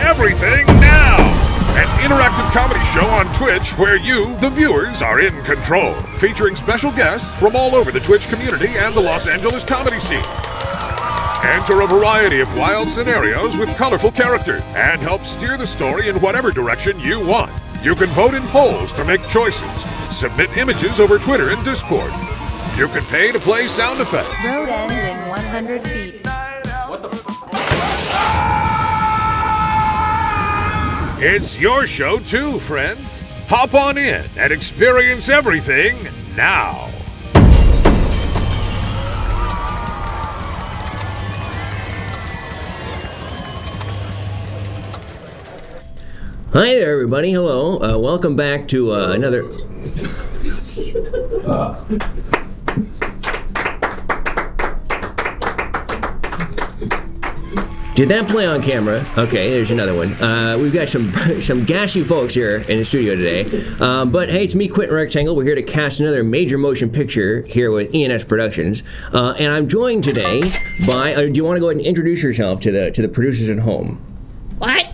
Everything Now! An interactive comedy show on Twitch where you, the viewers, are in control, featuring special guests from all over the Twitch community and the Los Angeles comedy scene. Enter a variety of wild scenarios with colorful characters and help steer the story in whatever direction you want. You can vote in polls to make choices, submit images over Twitter and Discord. You can pay to play sound effects. Road ends in 100 feet. It's your show too, friend. Hop on in and experience everything now. Hi there, everybody. Hello. Uh, welcome back to uh, another. Did that play on camera? Okay, there's another one. Uh, we've got some some gashy folks here in the studio today. Um, but hey, it's me, Quentin Rectangle. We're here to cast another major motion picture here with ENS Productions, uh, and I'm joined today by. Uh, do you want to go ahead and introduce yourself to the to the producers at home? What?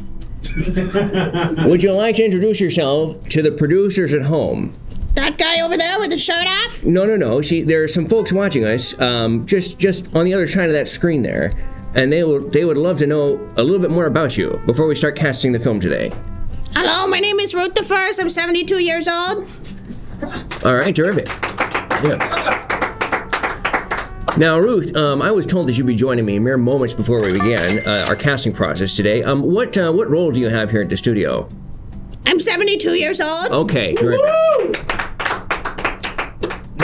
Would you like to introduce yourself to the producers at home? That guy over there with the shirt off? No, no, no. See, there are some folks watching us, um, just just on the other side of that screen there, and they will they would love to know a little bit more about you before we start casting the film today. Hello, my name is Ruth the First. I'm 72 years old. All right, terrific. Yeah. Now, Ruth, um, I was told that you'd be joining me mere moments before we began uh, our casting process today. Um, what uh, what role do you have here at the studio? I'm 72 years old. Okay, terrific.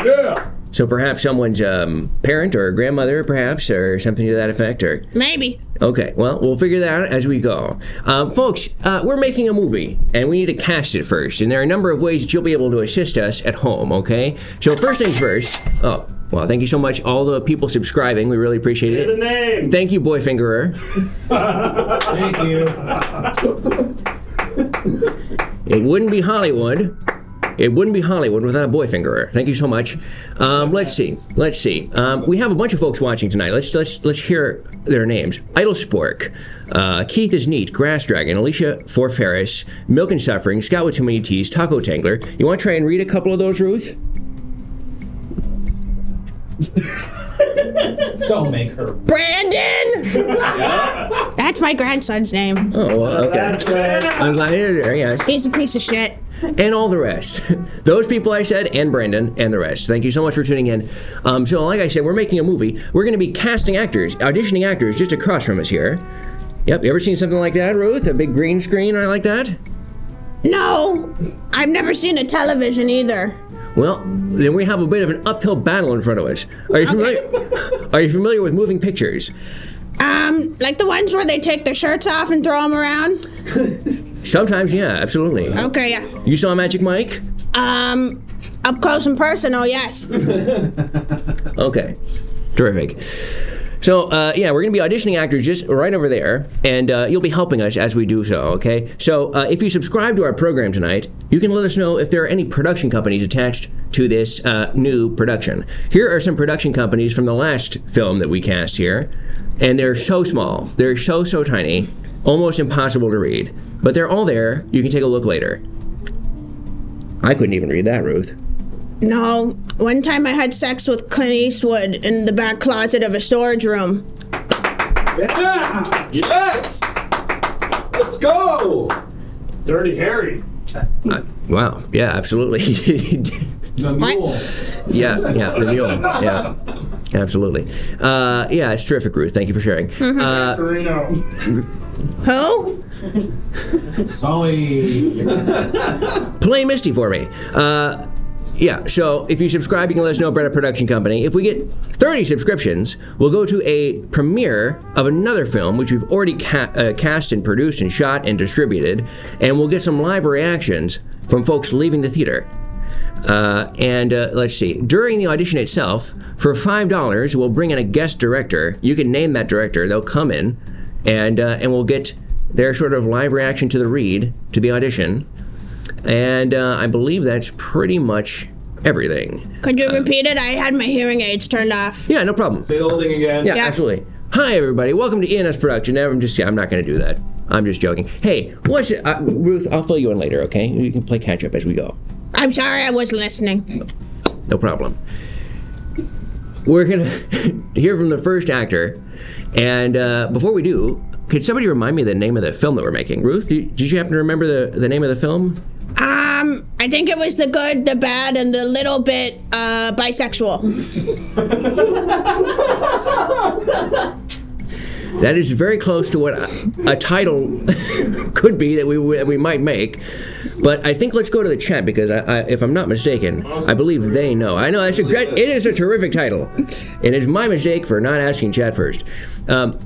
Yeah. So perhaps someone's um, parent or grandmother, perhaps, or something to that effect, or Maybe. Okay, well, we'll figure that out as we go. Um, folks, uh, we're making a movie, and we need to cast it first. And there are a number of ways that you'll be able to assist us at home, okay? So, first things first. Oh, well, thank you so much, all the people subscribing. We really appreciate The it. name. Thank you, Boy Fingerer. Thank you. It wouldn't be Hollywood. It wouldn't be Hollywood without a boy fingerer. Thank you so much. Um, let's see. Let's see. Um, we have a bunch of folks watching tonight. Let's let's let's hear their names. Idle Spork, uh, Keith is neat. Grass Dragon, Alicia For Ferris, Milk and Suffering, Scott with too many T's, Taco Tangler. You want to try and read a couple of those, Ruth? Don't make her. Brandon! That's my grandson's name. Oh, well, okay. That's right. I'm glad you're there. Yes. He's a piece of shit. and all the rest. Those people I said, and Brandon, and the rest. Thank you so much for tuning in. Um, so, like I said, we're making a movie. We're going to be casting actors, auditioning actors just across from us here. Yep, you ever seen something like that, Ruth? A big green screen or like that? No, I've never seen a television either. Well, then we have a bit of an uphill battle in front of us. Are you familiar? Are you familiar with moving pictures? Um, like the ones where they take their shirts off and throw them around? Sometimes, yeah, absolutely. Okay, yeah. You saw Magic Mike? Um, up close and personal, yes. Okay, terrific. So, uh, yeah, we're going to be auditioning actors just right over there, and uh, you'll be helping us as we do so, okay? So, uh, if you subscribe to our program tonight, you can let us know if there are any production companies attached to this uh, new production. Here are some production companies from the last film that we cast here, and they're so small, they're so, so tiny, almost impossible to read. But they're all there. You can take a look later. I couldn't even read that, Ruth. No, one time I had sex with Clint Eastwood in the back closet of a storage room. Yeah. Yes! Let's go! Dirty Harry. Uh, wow, yeah, absolutely. The mule. Yeah, yeah, the mule. Yeah, absolutely. Uh, yeah, it's terrific, Ruth. Thank you for sharing. Uh, Torino. Who? Sully. play Misty for me. Uh, yeah, so if you subscribe, you can let us know about our production company. If we get 30 subscriptions, we'll go to a premiere of another film, which we've already ca- uh, cast and produced and shot and distributed, and we'll get some live reactions from folks leaving the theater. Uh, and uh, let's see, during the audition itself, for $5, we'll bring in a guest director. You can name that director, they'll come in, and, uh, and we'll get their sort of live reaction to the read, to the audition. And uh, I believe that's pretty much everything. Could you repeat it? I had my hearing aids turned off. Yeah, no problem. Say the whole thing again. Yeah, Yeah. absolutely. Hi, everybody. Welcome to ENS Production. I'm just, yeah, I'm not going to do that. I'm just joking. Hey, what's it? Uh, Ruth, I'll fill you in later, okay? You can play catch up as we go. I'm sorry I wasn't listening. No problem. We're gonna hear from the first actor, and uh, before we do, could somebody remind me the name of the film that we're making? Ruth, did, did you happen to remember the, the name of the film? Um, I think it was the good, the bad, and the little bit uh, bisexual. That is very close to what a, a title could be that we we might make. But I think let's go to the chat because I, I, if I'm not mistaken, I believe they know. I know that's a great. It is a terrific title, and it's my mistake for not asking chat first. Um,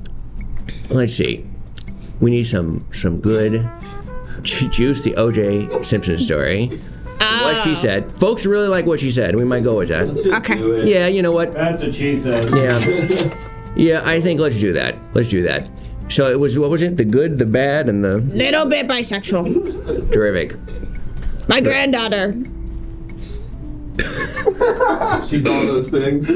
let's see. We need some some good juice. The O.J. Simpson story. What she oh. said. Folks really like what she said. We might go with that. Okay. Do it. Yeah, you know what? That's what she said. Yeah. Yeah, I think let's do that. Let's do that. So it was what was it? The good, the bad, and the Little bit bisexual. terrific. My granddaughter. She's all those things.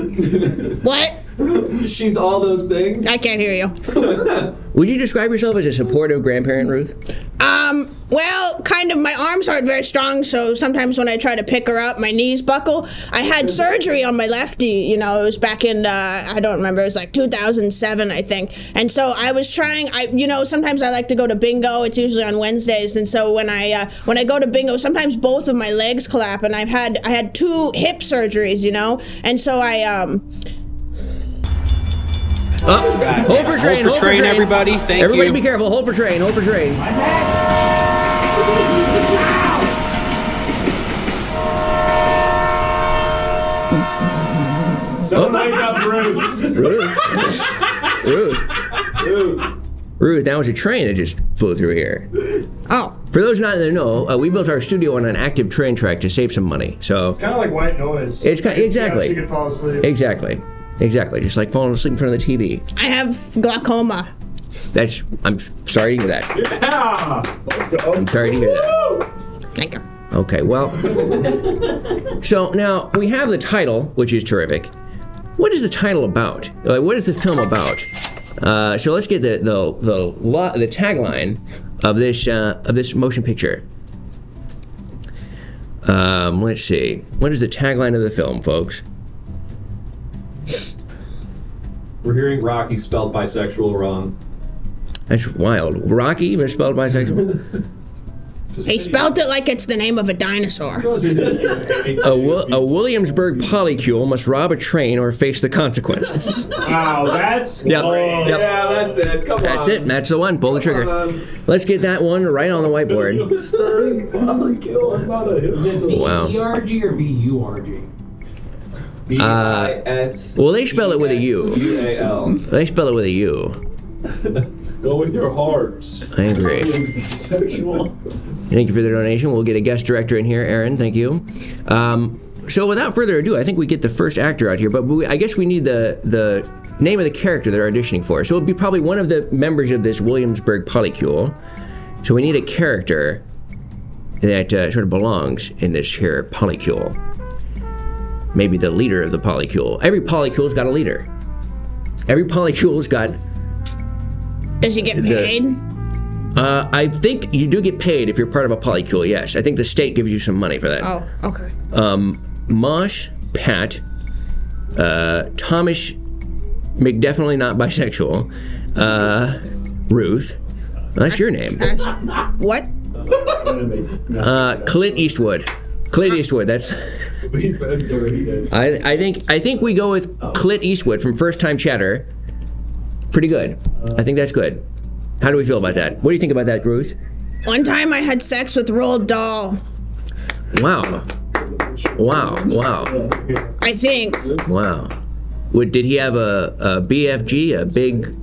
What? She's all those things. I can't hear you. Would you describe yourself as a supportive grandparent, Ruth? Um, well, kind of. My arms aren't very strong, so sometimes when I try to pick her up, my knees buckle. I had surgery on my lefty, you know, it was back in, uh, I don't remember, it was like 2007, I think. And so I was trying, I, you know, sometimes I like to go to bingo. It's usually on Wednesdays. And so when I, uh, when I go to bingo, sometimes both of my legs collapse, and I've had, I had two hip surgeries, you know? And so I, um, Oh, hold for train, hold for train, train, everybody. Thank Everybody you. be careful. Hold for train, hold for train. Someone wake up Ruth. Ruth. Ruth. Dude, Ruth, that was a train that just flew through here. oh, For those not in the know, uh, we built our studio on an active train track to save some money. So it's Kind of like white noise. It's ki- exactly. Yeah, she could fall asleep. exactly, exactly, just like falling asleep in front of the TV. I have glaucoma. That's. I'm sorry to hear that. Yeah. I'm sorry to hear that. Thank you. Okay, well. so now we have the title, which is terrific. What is the title about? Like, what is the film about? Uh, so let's get the the the, lo- the tagline of this uh, of this motion picture. Um, let's see. What is the tagline of the film, folks? We're hearing Rocky spelled bisexual wrong. That's wild. Rocky even spelled bisexual. He spelled it like it's the name of a dinosaur. A, Wil- a Williamsburg polycule must rob a train or face the consequences. Wow, that's Yep, Whoa. yep. Yeah, that's it. Come That's on. it. That's the one. Pull the trigger. Um, Let's get that one right on the whiteboard. Wow. B-R-G or B-U-R-G? B-I-S. Well, they spell it with a U. U-A-L. They spell it with a U. Go with your hearts. I agree. Sexual. Thank you for the donation. We'll get a guest director in here, Aaron. Thank you. Um, so, without further ado, I think we get the first actor out here, but we, I guess we need the the name of the character they're auditioning for. So, it'll be probably one of the members of this Williamsburg polycule. So, we need a character that uh, sort of belongs in this here polycule. Maybe the leader of the polycule. Every polycule's got a leader. Every polycule's got Does he get paid? Uh, I think you do get paid if you're part of a polycule. Yes, I think the state gives you some money for that. Oh, okay. Um, Mosh, Pat, uh, Thomas, McDefinitely not bisexual, uh, Ruth. Well, that's your name. That's, what? Uh, Clint Eastwood. Clint Eastwood. That's. I, I think I think we go with Clint Eastwood from First Time Chatter. Pretty good. I think that's good. How do we feel about that? What do you think about that, Ruth? One time I had sex with Roald Dahl. Wow. Wow. Wow. I think. Wow. What, did he have a, a BFG, a big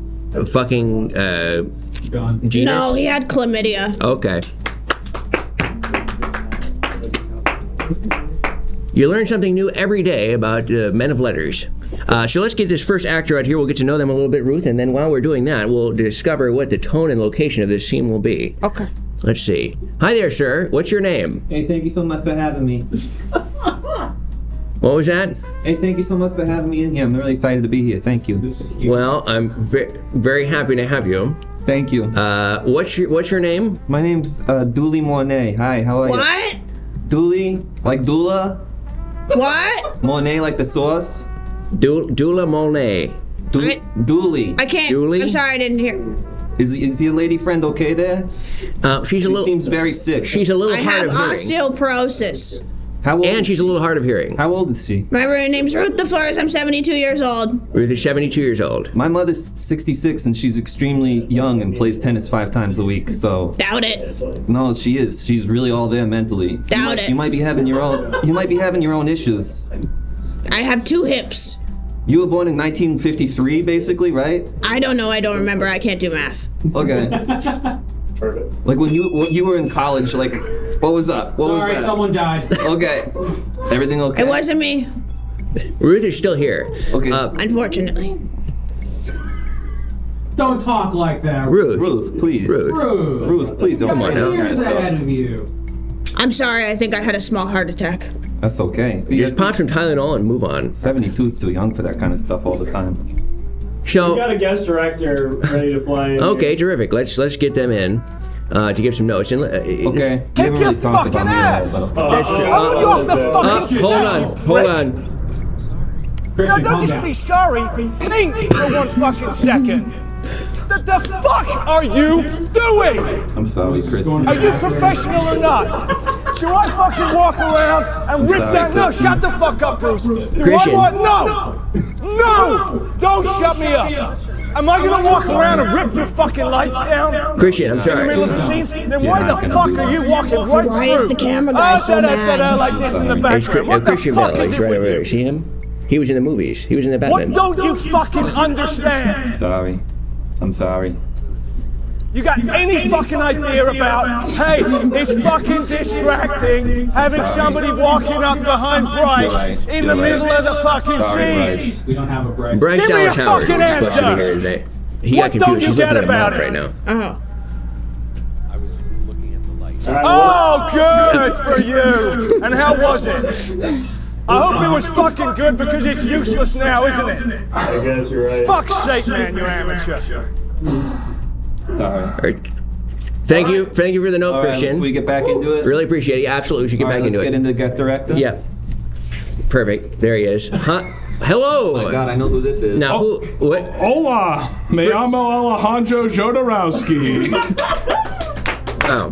fucking uh, genus? No, he had chlamydia. Okay. You learn something new every day about uh, men of letters. Uh, so let's get this first actor out here. We'll get to know them a little bit, Ruth, and then while we're doing that, we'll discover what the tone and location of this scene will be. Okay. Let's see. Hi there, sir. What's your name? Hey, thank you so much for having me. What was that? Hey, thank you so much for having me in here. I'm really excited to be here. Thank you. Well, I'm ve- very happy to have you. Thank you. Uh, what's your What's your name? My name's uh, Dooley Monet. Hi, how are you? What? Dooley, like Dula. What? Monet, like the sauce. Du- Dula Monet. Du- I- Dooley. I can't. Julie? I'm sorry, I didn't hear. Is is your lady friend okay there? Uh, she's a little. She little. seems very sick. she's a little I hard have of hearing, osteoporosis. How old? and she's she? a little hard of hearing. How old is she? My real name's Ruth DeFlores. I'm 72 years old. Ruth is 72 years old. My mother's 66 and she's extremely young and plays tennis five times a week. So Doubt it. no, she is. She's really all there mentally. Doubt you might, it. You might be having your own. You might be having your own issues. I have two hips. You were born in 1953, basically, right? I don't know. I don't remember. I can't do math. Okay. Perfect. Like when you when you were in college, like what was up? What Sorry, was that? someone died. Okay. Everything okay? It wasn't me, Ruth is still here. Okay. Uh, unfortunately. Don't talk like that. Ruth. Ruth, please. Ruth. Ruth. Ruth, please don't Come on say now. that kind Years ahead of you. I'm sorry. I think I had a small heart attack. That's okay. Just pop some Tylenol and move on. 72 is too young for that kind of stuff all the time. So, We got a guest director ready to fly in okay, here. terrific. Let's let's get them in uh, to give some notes. And, uh, Okay. We haven't really talked about me at but That's true. Uh, Uh, uh, uh, uh, uh, hold on, hold on. Christian, don't just down. be sorry. Think for one fucking second. What the fuck are you doing? I'm sorry, Chris. Are you professional or not? Do I fucking walk around and rip sorry, that? No, shut the fuck up, Bruce. Do Christian. I want no? No! Don't shut me up. Am I gonna walk around and rip your fucking lights down? Christian, I'm In the middle of sorry. the scene? Then why the fuck are you walking right Why is the camera guy Ah, so da-da, da-da, mad? like this in the It's background. Uh, What the Christian fuck Bale. is He's it right with over there. you? See him? He was in the movies. He was in the Batman. What don't you fucking understand? Sorry. I'm sorry. You got any fucking idea about, hey, it's fucking distracting having somebody walking up behind Bryce right. in the right. middle of the fucking Sorry, scene? Bryce. We don't have a Bryce. Bryce Give me Dallas a Howard fucking is supposed to be answer. here today. He What got confused. you He's looking at a about map right now. Uh-huh. Oh. All right, well, Oh, good for you. And how was it? I hope it was fucking good because it's useless now, isn't it? I guess you're right. Fuck's sake, man, you amateur. Sorry. All right. Thank you. Thank you for the note, All right, Christian. let's we get back into it. Really appreciate it. Absolutely, we should get All right, back let's into get it. into guest director. yeah. Perfect. There he is. Huh? Hello. Oh my God, I know who this is. Now, who? Oh. What? Hola, me llamo Alejandro Jodorowsky. Oh.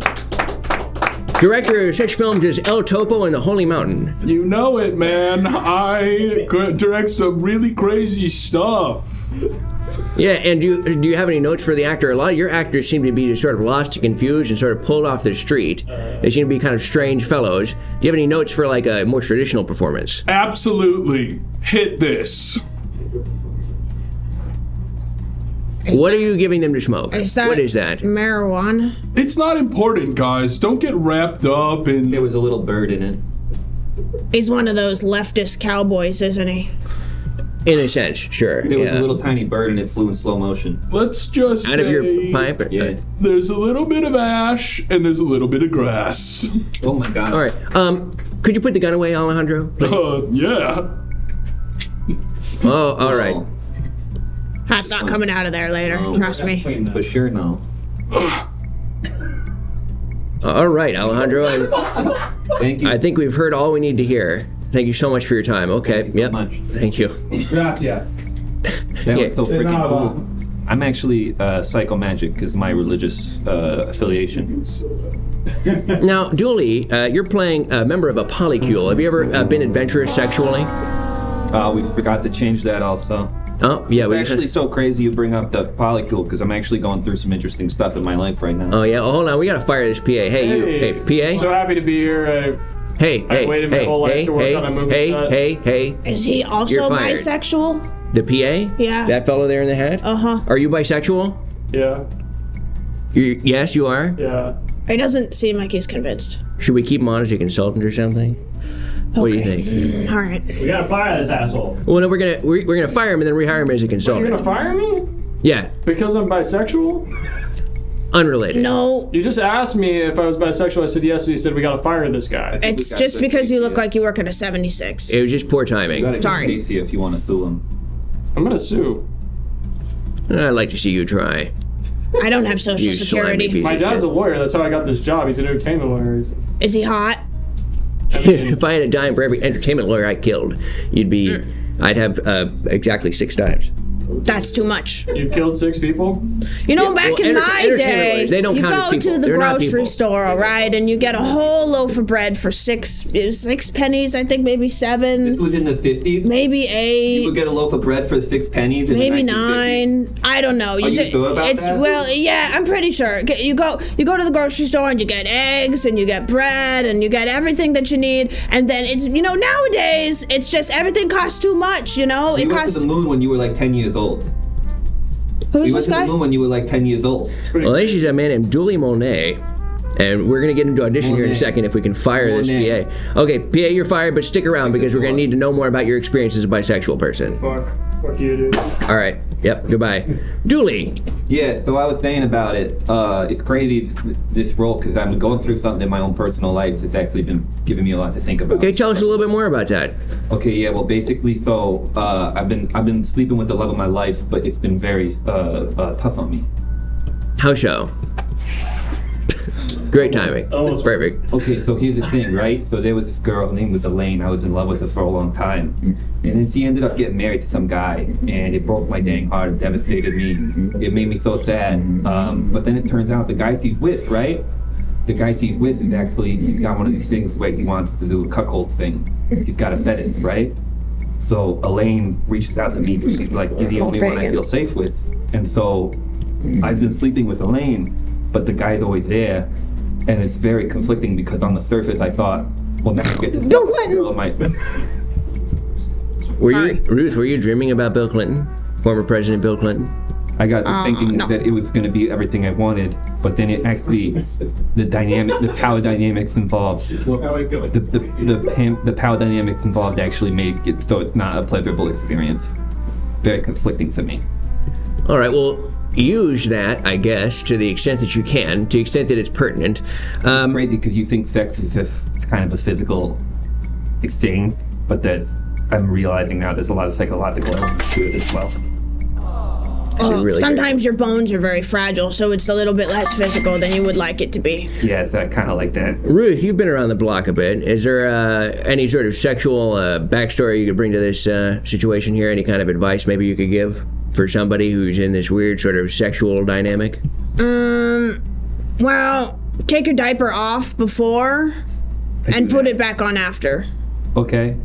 Director of such films as El Topo and The Holy Mountain. You know it, man. I could direct some really crazy stuff. Yeah, and do you, do you have any notes for the actor? A lot of your actors seem to be sort of lost and confused and sort of pulled off the street. Uh-huh. They seem to be kind of strange fellows. Do you have any notes for like a more traditional performance? Absolutely. Hit this. what are you giving them to smoke? Is that what is that? marijuana? It's not important, guys. Don't get wrapped up in. There was a little bird in it. He's one of those leftist cowboys, isn't he? In a sense, sure. There was yeah. a little tiny bird and it flew in slow motion. Let's just out of your say pipe. Yeah. There's a little bit of ash and there's a little bit of grass. Oh my God. All right. Um, could you put the gun away, Alejandro? please? Uh, yeah. Oh, all right. That's not coming out of there later. Trust me. For sure, no. All right, Alejandro. I, Thank you. I think we've heard all we need to hear. Thank you so much for your time. Okay. Thank you so yep. much. Thank you. Gracias. That Yeah. was so freaking cool. I'm actually uh, psychomagic is my religious uh, affiliation. Now, Julie, uh, you're playing a member of a polycule. Have you ever uh, been adventurous sexually? Uh, we forgot to change that also. Oh, yeah. It's we- actually so crazy you bring up the polycule because I'm actually going through some interesting stuff in my life right now. Oh yeah. Oh, hold on. We gotta fire this PA. Hey, you. Hey, PA. So happy to be here. Hey, hey, waited my hey, whole life hey, to work hey, on a movie hey, set. hey, hey. Is he also You're fired. bisexual? The PA? Yeah. That fellow there in the hat? Uh huh. Are you bisexual? Yeah, You, yes, you are. yeah. He doesn't seem like he's convinced. Should we keep him on as a consultant or something? What do you think? All right. We gotta fire this asshole. Well, no, we're gonna we're, we're gonna fire him and then rehire him as a consultant. You're consultant. gonna fire me Yeah, because I'm bisexual? Unrelated. No, You just asked me if I was bisexual. I said yes. And you said we gotta fire this guy. it's just because you look like you work at a 76. It was just poor You timing. gotta Sorry. get Casey if you want to sue him. I'm gonna sue. I'd like to see you try. I don't have social You slimy security. piece My of dad's a shit. lawyer. That's how I got this job. He's an entertainment lawyer. He's- Is he hot? if I had a dime for every entertainment lawyer I killed, you'd be. Mm. I'd have uh, exactly six dimes. That's too much. You've killed six people. You know, Yeah, back well, in enter- my entertainment day, they don't you count as go to the They're grocery store, all right, and you get a whole loaf of bread for six six pennies. I think maybe seven, This was in the 50s. maybe eight. You would get a loaf of bread for six pennies. In Maybe the nine. I don't know. Are you ju- sure about it's that? well, yeah, I'm pretty sure. You go, you go to the grocery store and you get eggs and you get bread and you get everything that you need, and then it's you know nowadays it's just everything costs too much. You know, You it went costs. to the moon when you were like 10 years old. Who's You went this to the guy? moon when you were like 10 years old. Well, this is a man named Julie Monet. And we're gonna get him to audition here in a second if we can fire this PA. Okay, PA, you're fired, but stick around because we're gonna need to know more about your experience as a bisexual person. Fuck. Fuck you, dude. All right. Yep. Goodbye. Julie. Yeah, so I was saying about it. Uh, it's crazy th- this role because I'm going through something in my own personal life that's actually been giving me a lot to think about. Okay, tell us a little bit more about that. Okay, yeah. Well, basically, so uh, I've been I've been sleeping with the love of my life, but it's been very uh, uh, tough on me. How so? Great timing. Almost. Perfect. Okay, so here's the thing, right? So there was this girl named was Elaine. I was in love with her for a long time, and then she ended up getting married to some guy, and it broke my dang heart. It devastated me. It made me so sad. Um, but then it turns out the guy she's with, right? The guy she's with is actually he's got one of these things where he wants to do a cuckold thing. He's got a fetish, right? So Elaine reaches out to me, but she's like, "You're the only one I feel safe with," and so I've been sleeping with Elaine, but the guy's always there, and it's very conflicting because on the surface I thought, well, now I get to Bill Clinton. girl might. Were you Ruth? Were you dreaming about Bill Clinton, former President Bill Clinton? I got to um, thinking no. that it was going to be everything I wanted, but then it actually, the dynamic, the power dynamics involved, the the the, pam- the power dynamics involved actually made it so it's not a pleasurable experience. Very conflicting for me. All right. Well, use that, I guess, to the extent that you can, to the extent that it's pertinent. Um, Crazy because you think sex is just kind of a physical thing, but that I'm realizing now there's a lot of psychological elements to it as well. actually really great. Sometimes your bones are very fragile, so it's a little bit less physical than you would like it to be. Yeah, so I kind of like that. Ruth, you've been around the block a bit. Is there uh, any sort of sexual uh, backstory you could bring to this uh, situation here? Any kind of advice maybe you could give for somebody who's in this weird sort of sexual dynamic? Um, well, take your diaper off before and put it back on after. Okay.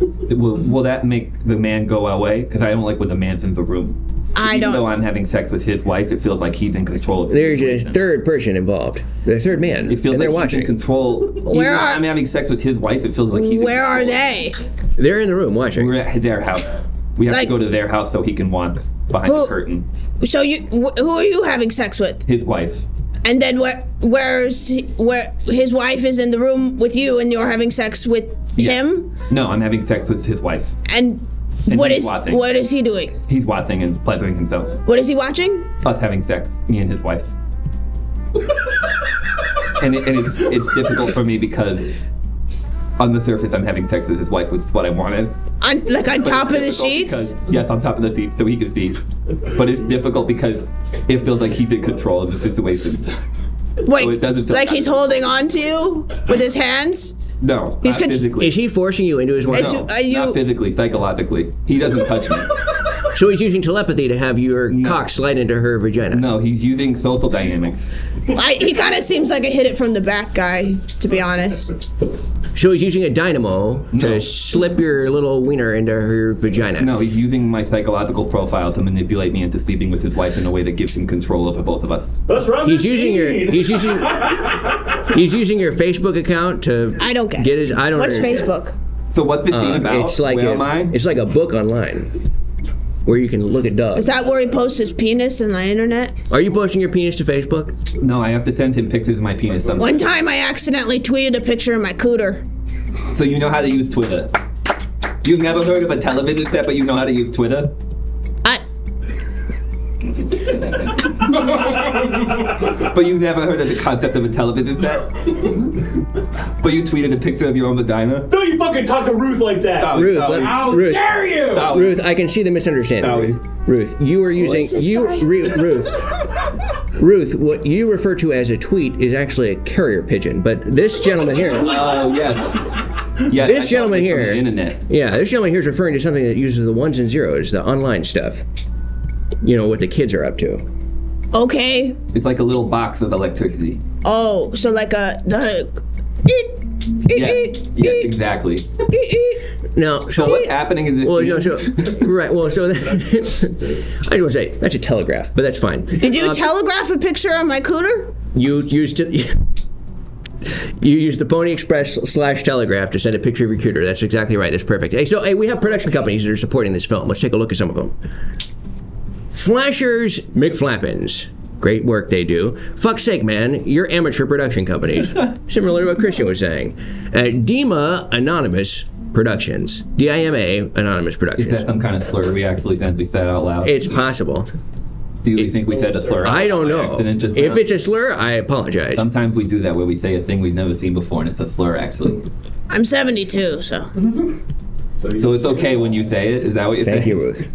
Will, will that make the man go away? Because I don't like when the man's in the room. I don't. Even though. I'm having sex with his wife, it feels like he's in control of the There's a third person involved, the third man, It feels and they're like he's in watching. control. Even Where are- I'm having sex with his wife, it feels like he's. in Where are they? They're in the room watching. We're at their house. We have Like- to go to their house so he can walk behind the curtain. So you, wh- who are you having sex with? His wife. And then where, where's he- where his wife is in the room with you, and you're having sex with Yeah. him? No, I'm having sex with his wife. And, And what is watching. what is he doing? He's watching and pleasuring himself. What is he watching? Us having sex, me and his wife. and it, and it's, it's difficult for me because on the surface I'm having sex with his wife, which is what I wanted. On like on But top of the sheets? Because, yes, on top of the sheets, so he can see. But it's difficult because it feels like he's in control of the situation. Wait, so it doesn't feel like he's natural. holding on to you with his hands? No, He's not con- physically. Is he forcing you into his wife? No, you- are you- not physically, psychologically. He doesn't touch me. So he's using telepathy to have your cock slide into her vagina. No, he's using social dynamics. I, he kind of seems like a hit it from the back guy, to be honest. So he's using a dynamo to slip your little wiener into her vagina. No, he's using my psychological profile to manipulate me into sleeping with his wife in a way that gives him control over both of us. Let's run He's this using your he's using he's using your Facebook account to I don't get. get his I don't What's understand. Facebook? So what's the scene Uh, about? it's like Where a, am I? it's like a book online where you can look at dogs. Is that where he posts his penis on the internet? Are you posting your penis to Facebook? No, I have to send him pictures of my penis sometimes. One time I accidentally tweeted a picture of my cooter. So you know how to use Twitter. You've never heard of a television set, but you know how to use Twitter? I. but you've never heard of the concept of a television set? but you tweeted a picture of your own vagina? Don't you fucking talk to Ruth like that. Stop Ruth, stop let- How Ruth. dare you? Stop. Ruth, I can see the misunderstanding. Howie. Ruth, you are using you guy? Re- Ruth. Ruth, what you refer to as a tweet is actually a carrier pigeon, but this gentleman here, Oh, yes. Yes, This I gentleman from here- the internet. yeah, this gentleman here is referring to something that uses the ones and zeros, the online stuff. You know what the kids are up to. Okay. It's like a little box of electricity. Oh, so like a the. Yeah, yeah, exactly. Now, so, So what's happening in this? Well, you know, so right. Well, so I just want to say that's a telegraph, but that's fine. Did you Um, telegraph a picture of my cooter? You used to. You used the Pony Express slash Telegraph to send a picture of your computer. That's exactly right. That's perfect. Hey, so hey, we have production companies that are supporting this film. Let's take a look at some of them. Flashers McFlappins. Great work they do. Fuck's sake, man, you're amateur production companies. Similar to what Christian was saying. Uh, Dima Anonymous Productions. D-I-M-A Anonymous Productions. Is Productions. that some kind of slur we actually said we said out loud? It's possible. Do you think we said a slur? I don't know. If it's a slur, I apologize. Sometimes we do that where we say a thing we've never seen before and it's a slur actually. I'm 72, so. So it's okay when you say it? Is that what you're Thank saying? you, Ruth.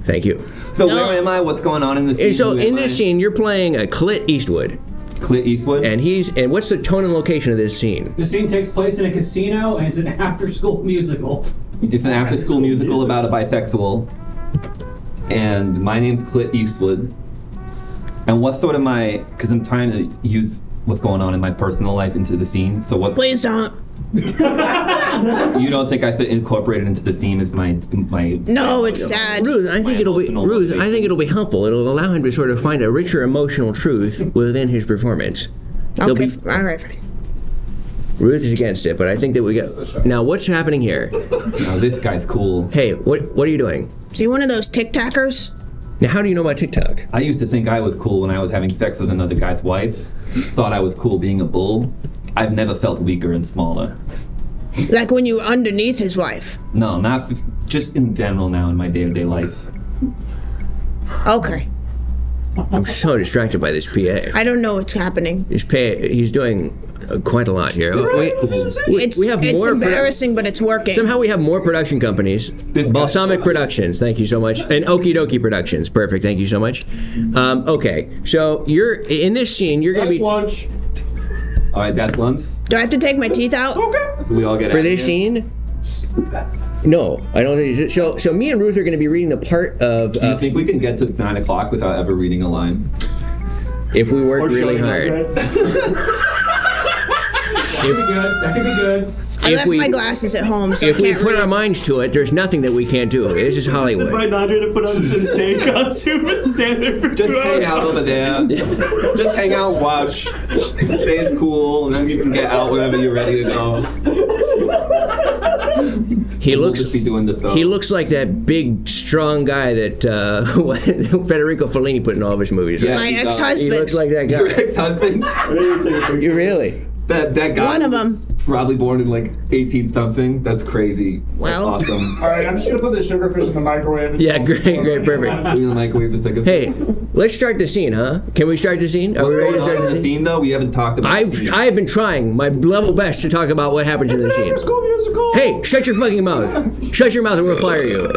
Thank you. So No. where am I? What's going on in the scene? And so Who in am this I? scene, you're playing a Clit Eastwood, Clint Eastwood? and he's and what's the tone and location of this scene? The scene takes place in a casino and it's an after school musical. It's an after school musical about a bisexual. And my name's Clint Eastwood. And what's sort of my. Because I'm trying to use what's going on in my personal life into the scene. So what. Please don't. You don't think I should incorporate it into the theme as my. my No, it's sad. Ruth, I think it'll be emotional Ruth. I think it'll be helpful. It'll allow him to sort of find a richer emotional truth within his performance. He'll Okay, be- all right, fine. Ruth is against it, but I think that we got. Now, what's happening here? Now this guy's cool. Hey, what what are you doing? Is he one of those tic tackers? Now, how do you know about TikTok? I used to think I was cool when I was having sex with another guy's wife. Thought I was cool being a bull. I've never felt weaker and smaller. Like when you were underneath his wife. No, not f- just in general now in my day to day life. Okay. I'm so distracted by this PA. I don't know what's happening. He's pay, He's doing uh, quite a lot here. Oh, we, we- It's, we have it's more. produ- embarrassing, but it's working. Somehow we have more production companies. Balsamic Productions, thank you so much. And Okie Dokie Productions, perfect, thank you so much. Um, okay, so you're in this scene. You're gonna be lunch. All right, that's lunch. Do I have to take my teeth out? Okay. So we all get for this scene. No, I don't think so. So me and Ruth are going to be reading the part of Do you uh, think we can get to nine o'clock without ever reading a line? if we work really hard. that could be good. That could be good. I left we- my glasses at home, so If I we can't put read. our minds to it, there's nothing that we can't do. This is Hollywood. Invite Andre to put on this insane costume and stand there for Just two hang out over there. Just hang out, watch. Say it's cool, and then you can get out whenever you're ready to go. He We'll looks be doing the he looks like that big, strong guy that uh, Federico Fellini put in all of his movies. Yeah. My he ex-husband. He looks like that guy. Your guy. ex-husband? You really? That that guy. One of 'em. was Probably born in like 18 something. That's crazy. Well. That's awesome. All right, I'm just gonna put the sugar fish in the microwave. Yeah, great, great, perfect. Put in the microwave to think of. Hey, let's start the scene, huh? Can we start the scene? Are we What's ready to start the scene? scene though? We haven't talked about. I've scene. I've been trying my level best to talk about what happens in the scene. School musical. Hey, shut your fucking mouth! Shut your mouth, or we'll fire you.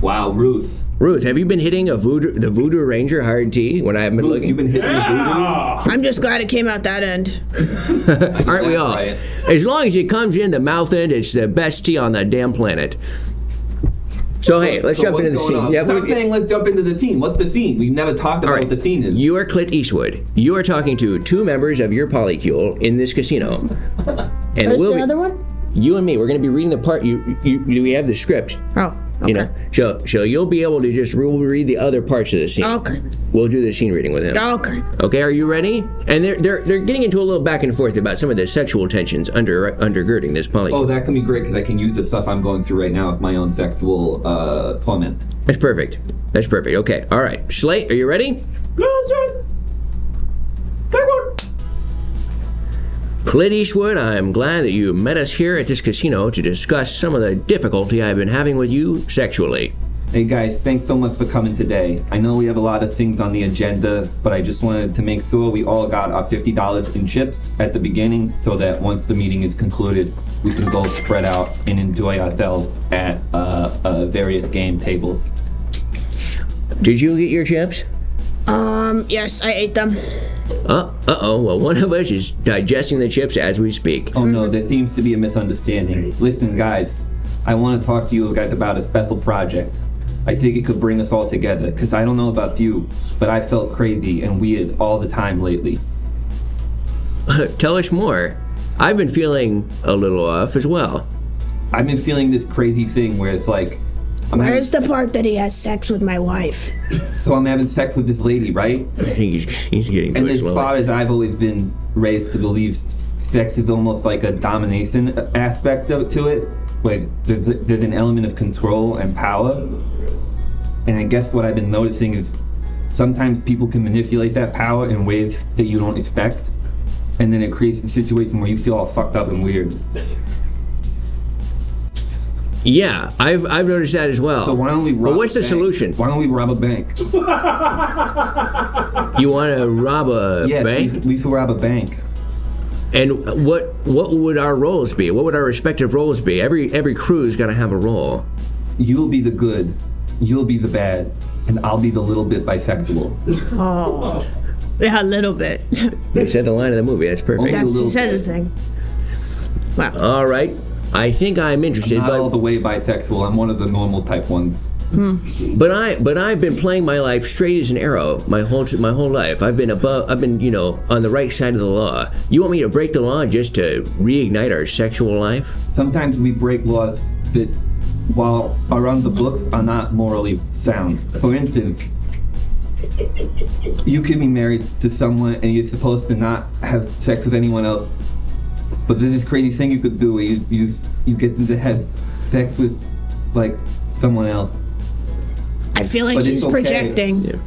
Wow, Ruth. Ruth, have you been hitting a voodoo, the Voodoo Ranger hard tea when I haven't been Ruth, looking? you've been hitting the voodoo. I'm just glad it came out that end. Aren't we That's all? right. As long as it comes in the mouth end, it's the best tea on the damn planet. So hey, let's So jump into the scene. on? Yeah, So I'm we- saying let's jump into the scene. What's the scene? We've never talked about all right. what the scene is. You are Clint Eastwood. You are talking to two members of your polycule in this casino, and Where's we'll the be, other one? you and me. We're going to be reading the part. You, you, you, we have the script. Oh, okay. You know, so so you'll be able to just we'll read the other parts of the scene. Okay. We'll do the scene reading with him. Okay. Okay, are you ready? And they're they're they're getting into a little back and forth about some of the sexual tensions under undergirding this poly. Oh, that can be great because I can use the stuff I'm going through right now with my own sexual uh, torment. That's perfect. That's perfect. Okay. All right. Slate, are you ready? Clint Eastwood, I'm glad that you met us here at this casino to discuss some of the difficulty I've been having with you sexually. Hey guys, thanks so much for coming today. I know we have a lot of things on the agenda, but I just wanted to make sure we all got our $50 in chips at the beginning so that once the meeting is concluded, we can go spread out and enjoy ourselves at uh, uh, various game tables. Did you get your chips? Um, yes, I ate them. Uh, uh-oh. Well, one of us is digesting the chips as we speak. Oh no, there seems to be a misunderstanding. Listen, guys, I want to talk to you guys about a special project. I think it could bring us all together, because I don't know about you, but I felt crazy and weird all the time lately. Tell us more. I've been feeling a little off as well. I've been feeling this crazy thing where it's like, I'm having, Where's the part that he has sex with my wife? so I'm having sex with this lady, right? I think he's, he's getting And as far as I've always been raised to believe, sex is almost like a domination aspect of, to it. Like there's, there's an element of control and power. And I guess what I've been noticing is sometimes people can manipulate that power in ways that you don't expect. And then it creates a situation where you feel all fucked up and weird. Yeah, I've I've noticed that as well. So why don't we rob But what's a the bank? solution? Why don't we rob a bank? You want to rob a yes, bank? We, we should rob a bank. And what what would our roles be? What would our respective roles be? Every every crew's got to have a role. You'll be the good, you'll be the bad, and I'll be the little bit bisexual. Oh. Yeah, a little bit. They said the line of the movie. That's perfect. Only a That's little he said bit. the thing. Wow. All right. I think I'm interested, Not all the way bisexual. I'm one of the normal type ones. Hmm. but I but I've been playing my life straight as an arrow my whole my whole life. I've been above. I've been you know on the right side of the law. You want me to break the law just to reignite our sexual life? Sometimes we break laws that, while are on the books, are not morally sound. For instance, you can be married to someone and you're supposed to not have sex with anyone else. But there's this crazy thing you could do where you you, you get them to have sex with like someone else. I feel like But he's okay. projecting.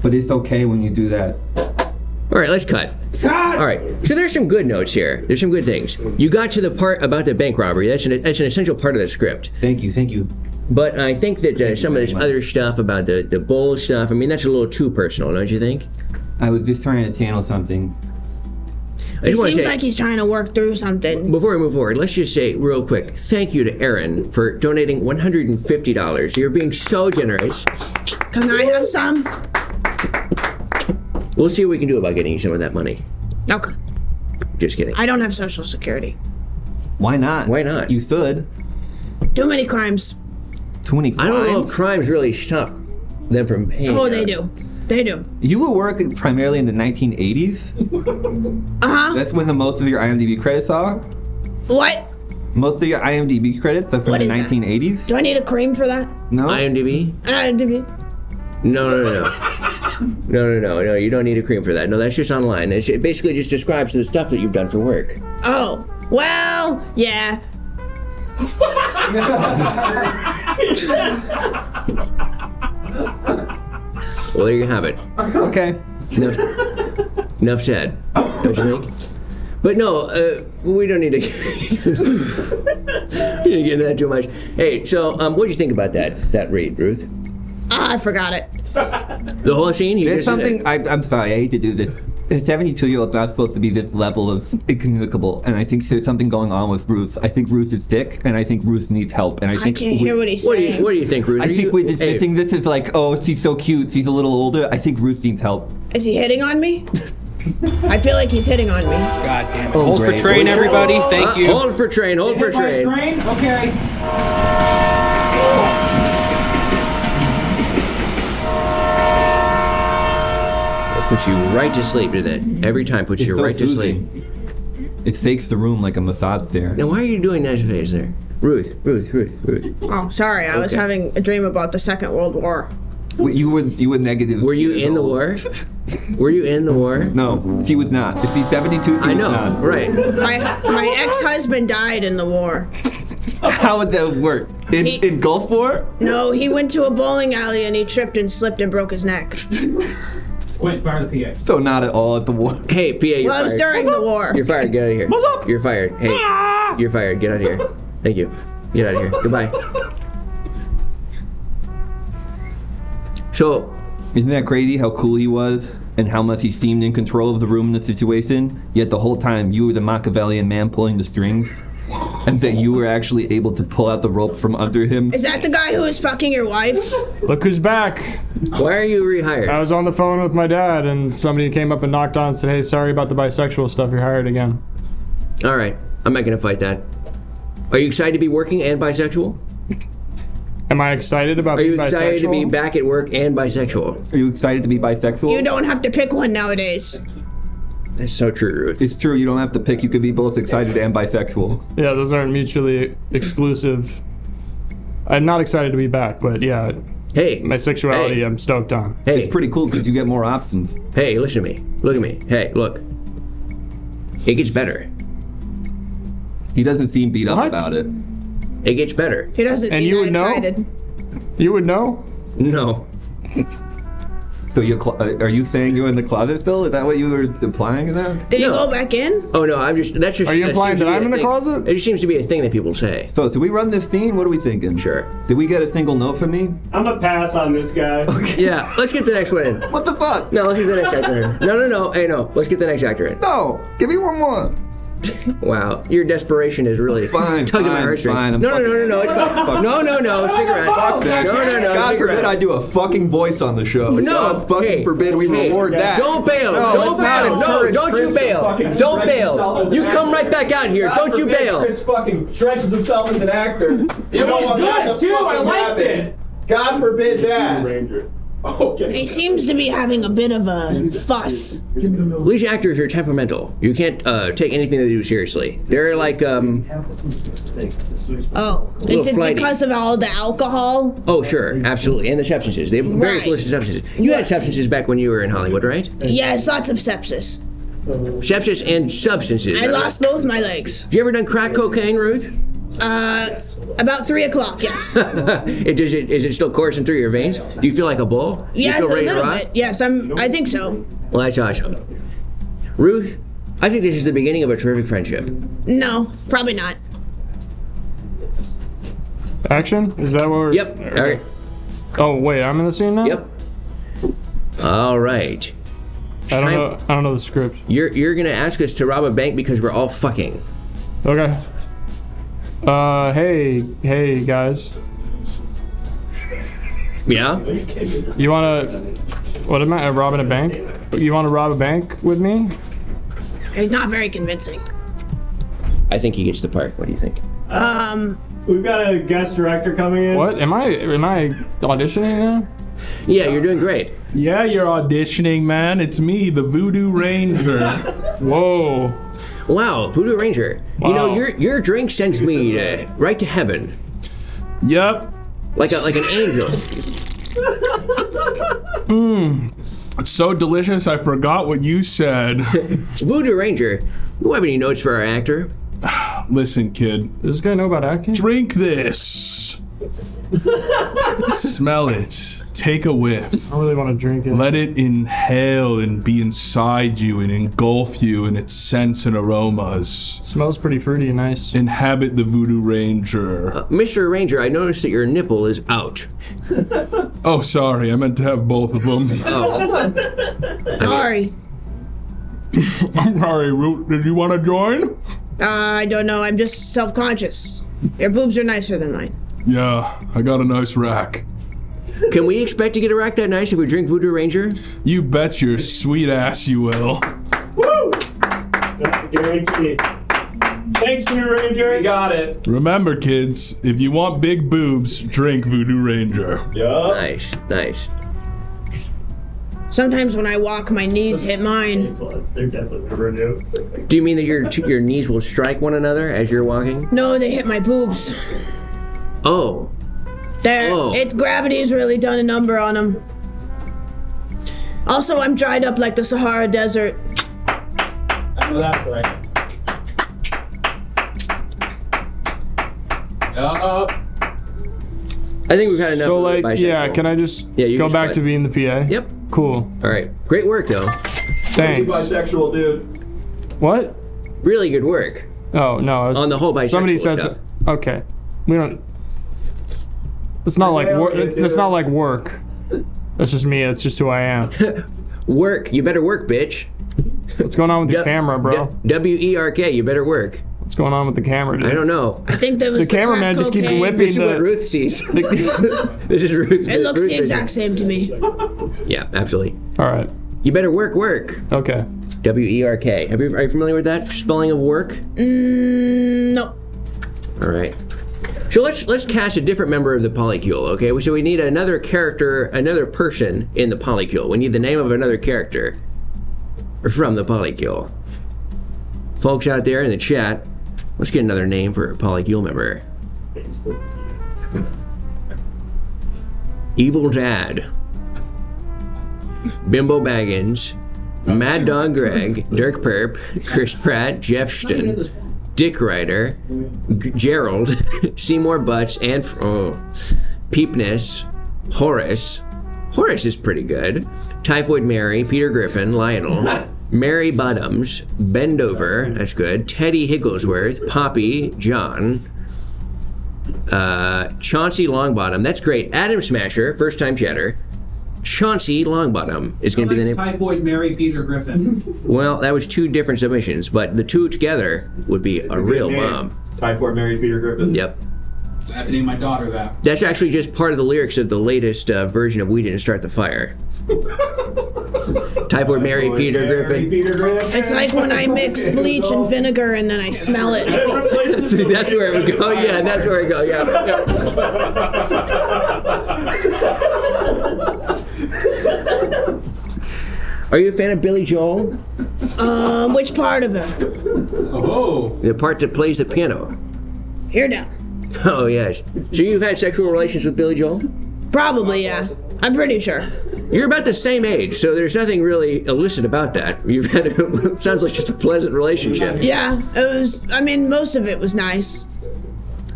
But it's okay when you do that. All right, let's cut. All right, so there's some good notes here. There's some good things. You got to the part about the bank robbery. That's an that's an essential part of the script. Thank you, thank you. But I think that uh, some of this other stuff about the the bull stuff. I mean, that's a little too personal, don't you think? I was just trying to channel something. I It seems say like he's trying to work through something. before we move forward, let's just say real quick, thank you to Aaron for donating $150. You're being so generous. Can I have some? We'll see what we can do about getting you some of that money. Okay. Just kidding. I don't have social security. Why not? Why not? You should. Too many crimes. Too many I don't know if crimes. crimes really stop them from paying. Oh, they do. They do. You were working primarily in the 1980s. Uh huh. That's when the most of your IMDb credits are. What? Most of your IMDb credits are from What the is that? 1980s. Do I need a cream for that? No. IMDb? Do- No, no, no, no. No, no, no, no. You don't need a cream for that. No, that's just online. It basically just describes the stuff that you've done for work. oh. Well, yeah. Well, there you have it. Okay. Enough, enough said. Don't you think? But no, uh, we don't need to, we get into that too much. Hey, so um, what do you think about that that read, Ruth? Ah, I forgot it. The whole scene? He There's just did something. I, I'm sorry. I hate to do this. A 72 year old not supposed to be this level of incommunicable, and I think there's something going on with Ruth. I think Ruth is sick, and I think Ruth needs help, and I think I think can't we- hear what he's What do saying. you What do you think, Ruth? I Are think you- we're dismissing hey, this as like, oh, she's so cute, she's a little older. I think Ruth needs help. Is he hitting on me? I feel like he's hitting on me. God damn it. Oh, hold great. for train, everybody. Thank uh, you. Hold for train. Hold for Hit by a train. train? Okay. It puts you right to sleep, doesn't it? Every time puts you so right to sleep. soothing. It shakes the room like a massage there. Now, why are you doing that face there, Ruth? Ruth, Ruth, Ruth. Oh, sorry. I was having a dream about the Second World War. Wait, You were you were negative. Were you years in the war? Were you in the war? No, she was not. If she's 72, she I was know, not. right? My my ex-husband died in the war. How would that work? In, He- in Gulf War? No, he went to a bowling alley and he tripped and slipped and broke his neck. Quint, fire the PA. So not at all at the war. Hey, PA, you're Well, it was fired. during the war. You're fired. Get out of here. What's up? You're fired. Hey, ah! you're fired. Get out of here. Thank you. Get out of here. Goodbye. So, Isn't that crazy how cool he was and how much he seemed in control of the room and the situation? Yet the whole time you were the Machiavellian man pulling the strings? And that you were actually able to pull out the rope from under him? Is that the guy who was fucking your wife? Look who's back. why are you rehired? I was on the phone with my dad, and somebody came up and knocked on and said, "Hey, sorry about the bisexual stuff. You're hired again." All right, I'm not gonna fight that. Are you excited to be working and bisexual? Am I excited about Are you being excited to be back at work and bisexual? Are you excited to be bisexual? You don't have to pick one nowadays. That's so true, Ruth. It's true, you don't have to pick. You could be both excited and bisexual. Yeah, those aren't mutually exclusive. I'm not excited to be back, but yeah, Hey, my sexuality Hey. I'm stoked on. hey, It's pretty cool because you get more options. hey, listen to me. Look at me. Hey, look. It gets better. He doesn't seem beat up What? about it. It gets better. He doesn't And seem you that would know? excited. You would know. No. So you cl- uh, are you saying you're in the closet, Phil? Is that what you were implying in that? Did you go back in? Oh no, I'm just. That's just. Are you that implying seems that I'm a in the thing- closet? It just seems to be a thing that people say. So, so we run this scene. What are we thinking? Sure. Did we get a single note from me? I'm a pass on this guy. Okay. Yeah, let's get the next one in. What the fuck? No, let's get the next actor in. No, no, no. Hey, no. Let's get the next actor in. No, give me one more. Wow, your desperation is really Fine, tugging my fine, heartstrings. fine, I'm no, no, no, no, no, it's fine. No, no, no, stick around. Fuck this. No, no, no, God stick forbid. I do a fucking voice on the show. No, God fucking hey, forbid we hey, reward that. Don't bail. No, don't let's not bail. No, don't you Chris to bail. Don't bail. himself as an You come right back out here. God don't you bail. Chris fucking stretches himself as an actor. It was good too. I liked it. God forbid that. Ranger. Okay. He seems to be having a bit of a fuss. These actors are temperamental. You can't uh, take anything they do seriously. They're like, um, Oh, is it flighty. because of all the alcohol? oh, sure, absolutely, and the substances. They have various Right. illicit substances. You had substances back when you were in Hollywood, right? Yes, lots of sepsis. Sepsis and substances. I lost both my legs. Have you ever done crack cocaine, Ruth? Uh, about three o'clock. Yes. it, is it is it still coursing through your veins? Do you feel like a bull? Do you Yes, feel a ready to little bit. Yes, I'm. I think so. Well, that's awesome. Ruth, I think this is the beginning of a terrific friendship. No, probably not. Action? Is that what we're? Yep. All right. Oh wait, I'm in the scene now. Yep. All right. I don't know. I don't know the script. You're you're gonna ask us to rob a bank because we're all fucking. Okay. Uh, hey, hey guys. Yeah. You wanna? What am I? uh, Robbing a bank? You wanna rob a bank with me? He's not very convincing. I think he gets the part. What do you think? Um, We've got a guest director coming in. What? Am I? Am I auditioning now? Yeah, you're doing great. Yeah, you're auditioning, man. It's me, the Voodoo Ranger. Whoa. Wow, Voodoo Ranger. You know your your drink sends me to, uh, uh, right to heaven, yep. like a like an angel. Hmm. It's so delicious, I forgot what you said. Voodoo Ranger. do You have any notes for our actor? Listen, kid. Does this guy know about acting? Drink this. Smell it. Take a whiff. I really want to drink it. Let it inhale and be inside you and engulf you in its scents and aromas. smells pretty fruity and nice. Inhabit the Voodoo Ranger. Mr. Ranger, I noticed that your nipple is out. Oh, sorry, I meant to have both of them. oh. sorry. I'm sorry, Ruth. Did you want to join? Uh, I don't know. I'm just self-conscious. Your boobs are nicer than mine. Yeah, I got a nice rack. Can we expect to get a rack that nice if we drink Voodoo Ranger? You bet your sweet ass you will. Woo! That's a. Thanks, Voodoo Ranger. Got it. Remember, kids, if you want big boobs, drink Voodoo Ranger. Yup. Nice, nice. Sometimes when I walk, my knees hit mine. They're definitely revenue. Do you mean that your your knees will strike one another as you're walking? No, they hit my boobs. Oh, There, Oh. it gravity's really done a number on them. Also, I'm dried up like the Sahara Desert. Oh, that's right. I think we've had enough. So of the like, yeah. Can I just Yeah, you go can back just to being the PA? Yep. Cool. All right. Great work, though. You Thanks. bisexual dude. What? Really good work. Oh no. I was- On the whole bisexual Somebody says. stuff. Okay. We don't. It's not like Yeah, work. It's, it's not like work. That's just me. That's just who I am. Work. You better work, bitch. What's going on with the camera, bro? W E R K. You better work. What's going on with the camera, dude? I don't know. I think that was The cameraman crack just keeps cocaine. whipping This is the. what Ruth sees. this is Ruth. It looks Ruth the vision. exact same to me. Yeah, absolutely. All right. You better work, work. Okay. W E R K. Have you are you familiar with that spelling of work? Mm, no. All right. So let's let's cast a different member of the polycule. Okay. So we need another character, another person in the polycule. We need the name of another character from the polycule. Folks out there in the chat, let's get another name for a polycule member. Evil Dad, Bimbo Baggins, Mad Dog Greg, Dirk Perp, Chris Pratt, Jeff Shton, Dick Ryder, G- Gerald, Seymour Butts, and oh, Peepness, Horace. Horace is pretty good. Typhoid Mary, Peter Griffin, Lionel, Mary Bottoms, Bendover, that's good. Teddy Higglesworth, Poppy, John, uh, Chauncey Longbottom, that's great. Adam Smasher, first time chatter. Chauncey Longbottom is going to be the name. Typhoid Mary Peter Griffin. Well, that was two different submissions, but the two together would be a, real bomb. Typhoid Mary Peter Griffin. Yep. I have to name my daughter that. That's actually just part of the lyrics of the latest uh, version of We Didn't Start the Fire. Typhoid Mary, Peter Griffin. Peter Griffin. It's like when I mix bleach and vinegar and then I smell it. that's where it would go. Yeah, that's where it go. Yeah. yeah. Are you a fan of Billy Joel? Um, which part of him? Oh. The part that plays the piano. Here now. Oh yes. So you've had sexual relations with Billy Joel? Probably, yeah. I'm pretty sure. You're about the same age, so there's nothing really illicit about that. You've had a, sounds like just a pleasant relationship. Yeah, it was. I mean, most of it was nice.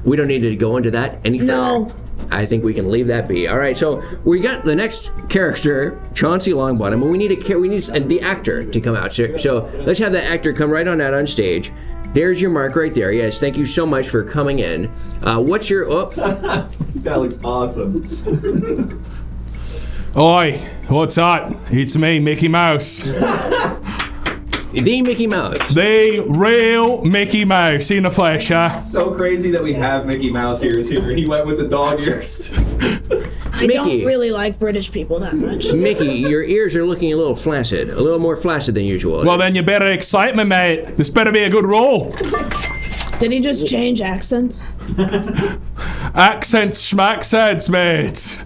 We don't need to go into that any further. No. I think we can leave that be. All right, so we got the next character, Chauncey Longbottom, and we need a we need the actor to come out. So, so let's have that actor come right on out on stage. There's your mark right there. Yes, thank you so much for coming in. Uh, what's your oh? this guy looks awesome. Oi, what's up? It's me, Mickey Mouse. the Mickey Mouse. The real Mickey Mouse in the flesh, huh? So crazy that we have Mickey Mouse ears here. He went with the dog ears. I don't really like British people that much. Mickey, your ears are looking a little flaccid, a little more flaccid than usual. Well, then you better excite me, mate. This better be a good role. Did he just change accents? Accents, schmaccents, mate.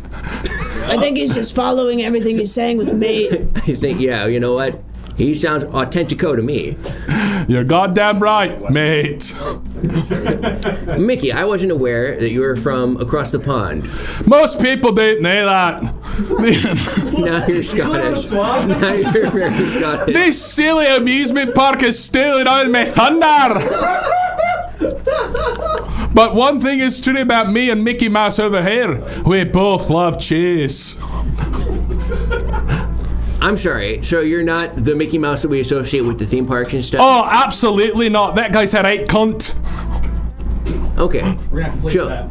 I think he's just following everything he's saying with mate. I think, yeah, you know what? He sounds authentico to me. You're goddamn right, mate. Mickey, I wasn't aware that you were from across the pond. Most people didn't know that. now you're Scottish. Now you're very Scottish. This silly amusement park is stealing all my thunder. But one thing is true about me and Mickey Mouse over here. We both love cheese. I'm sorry. So you're not the Mickey Mouse that we associate with the theme parks and stuff? Oh, absolutely not. That guy's a right cunt. Okay. So,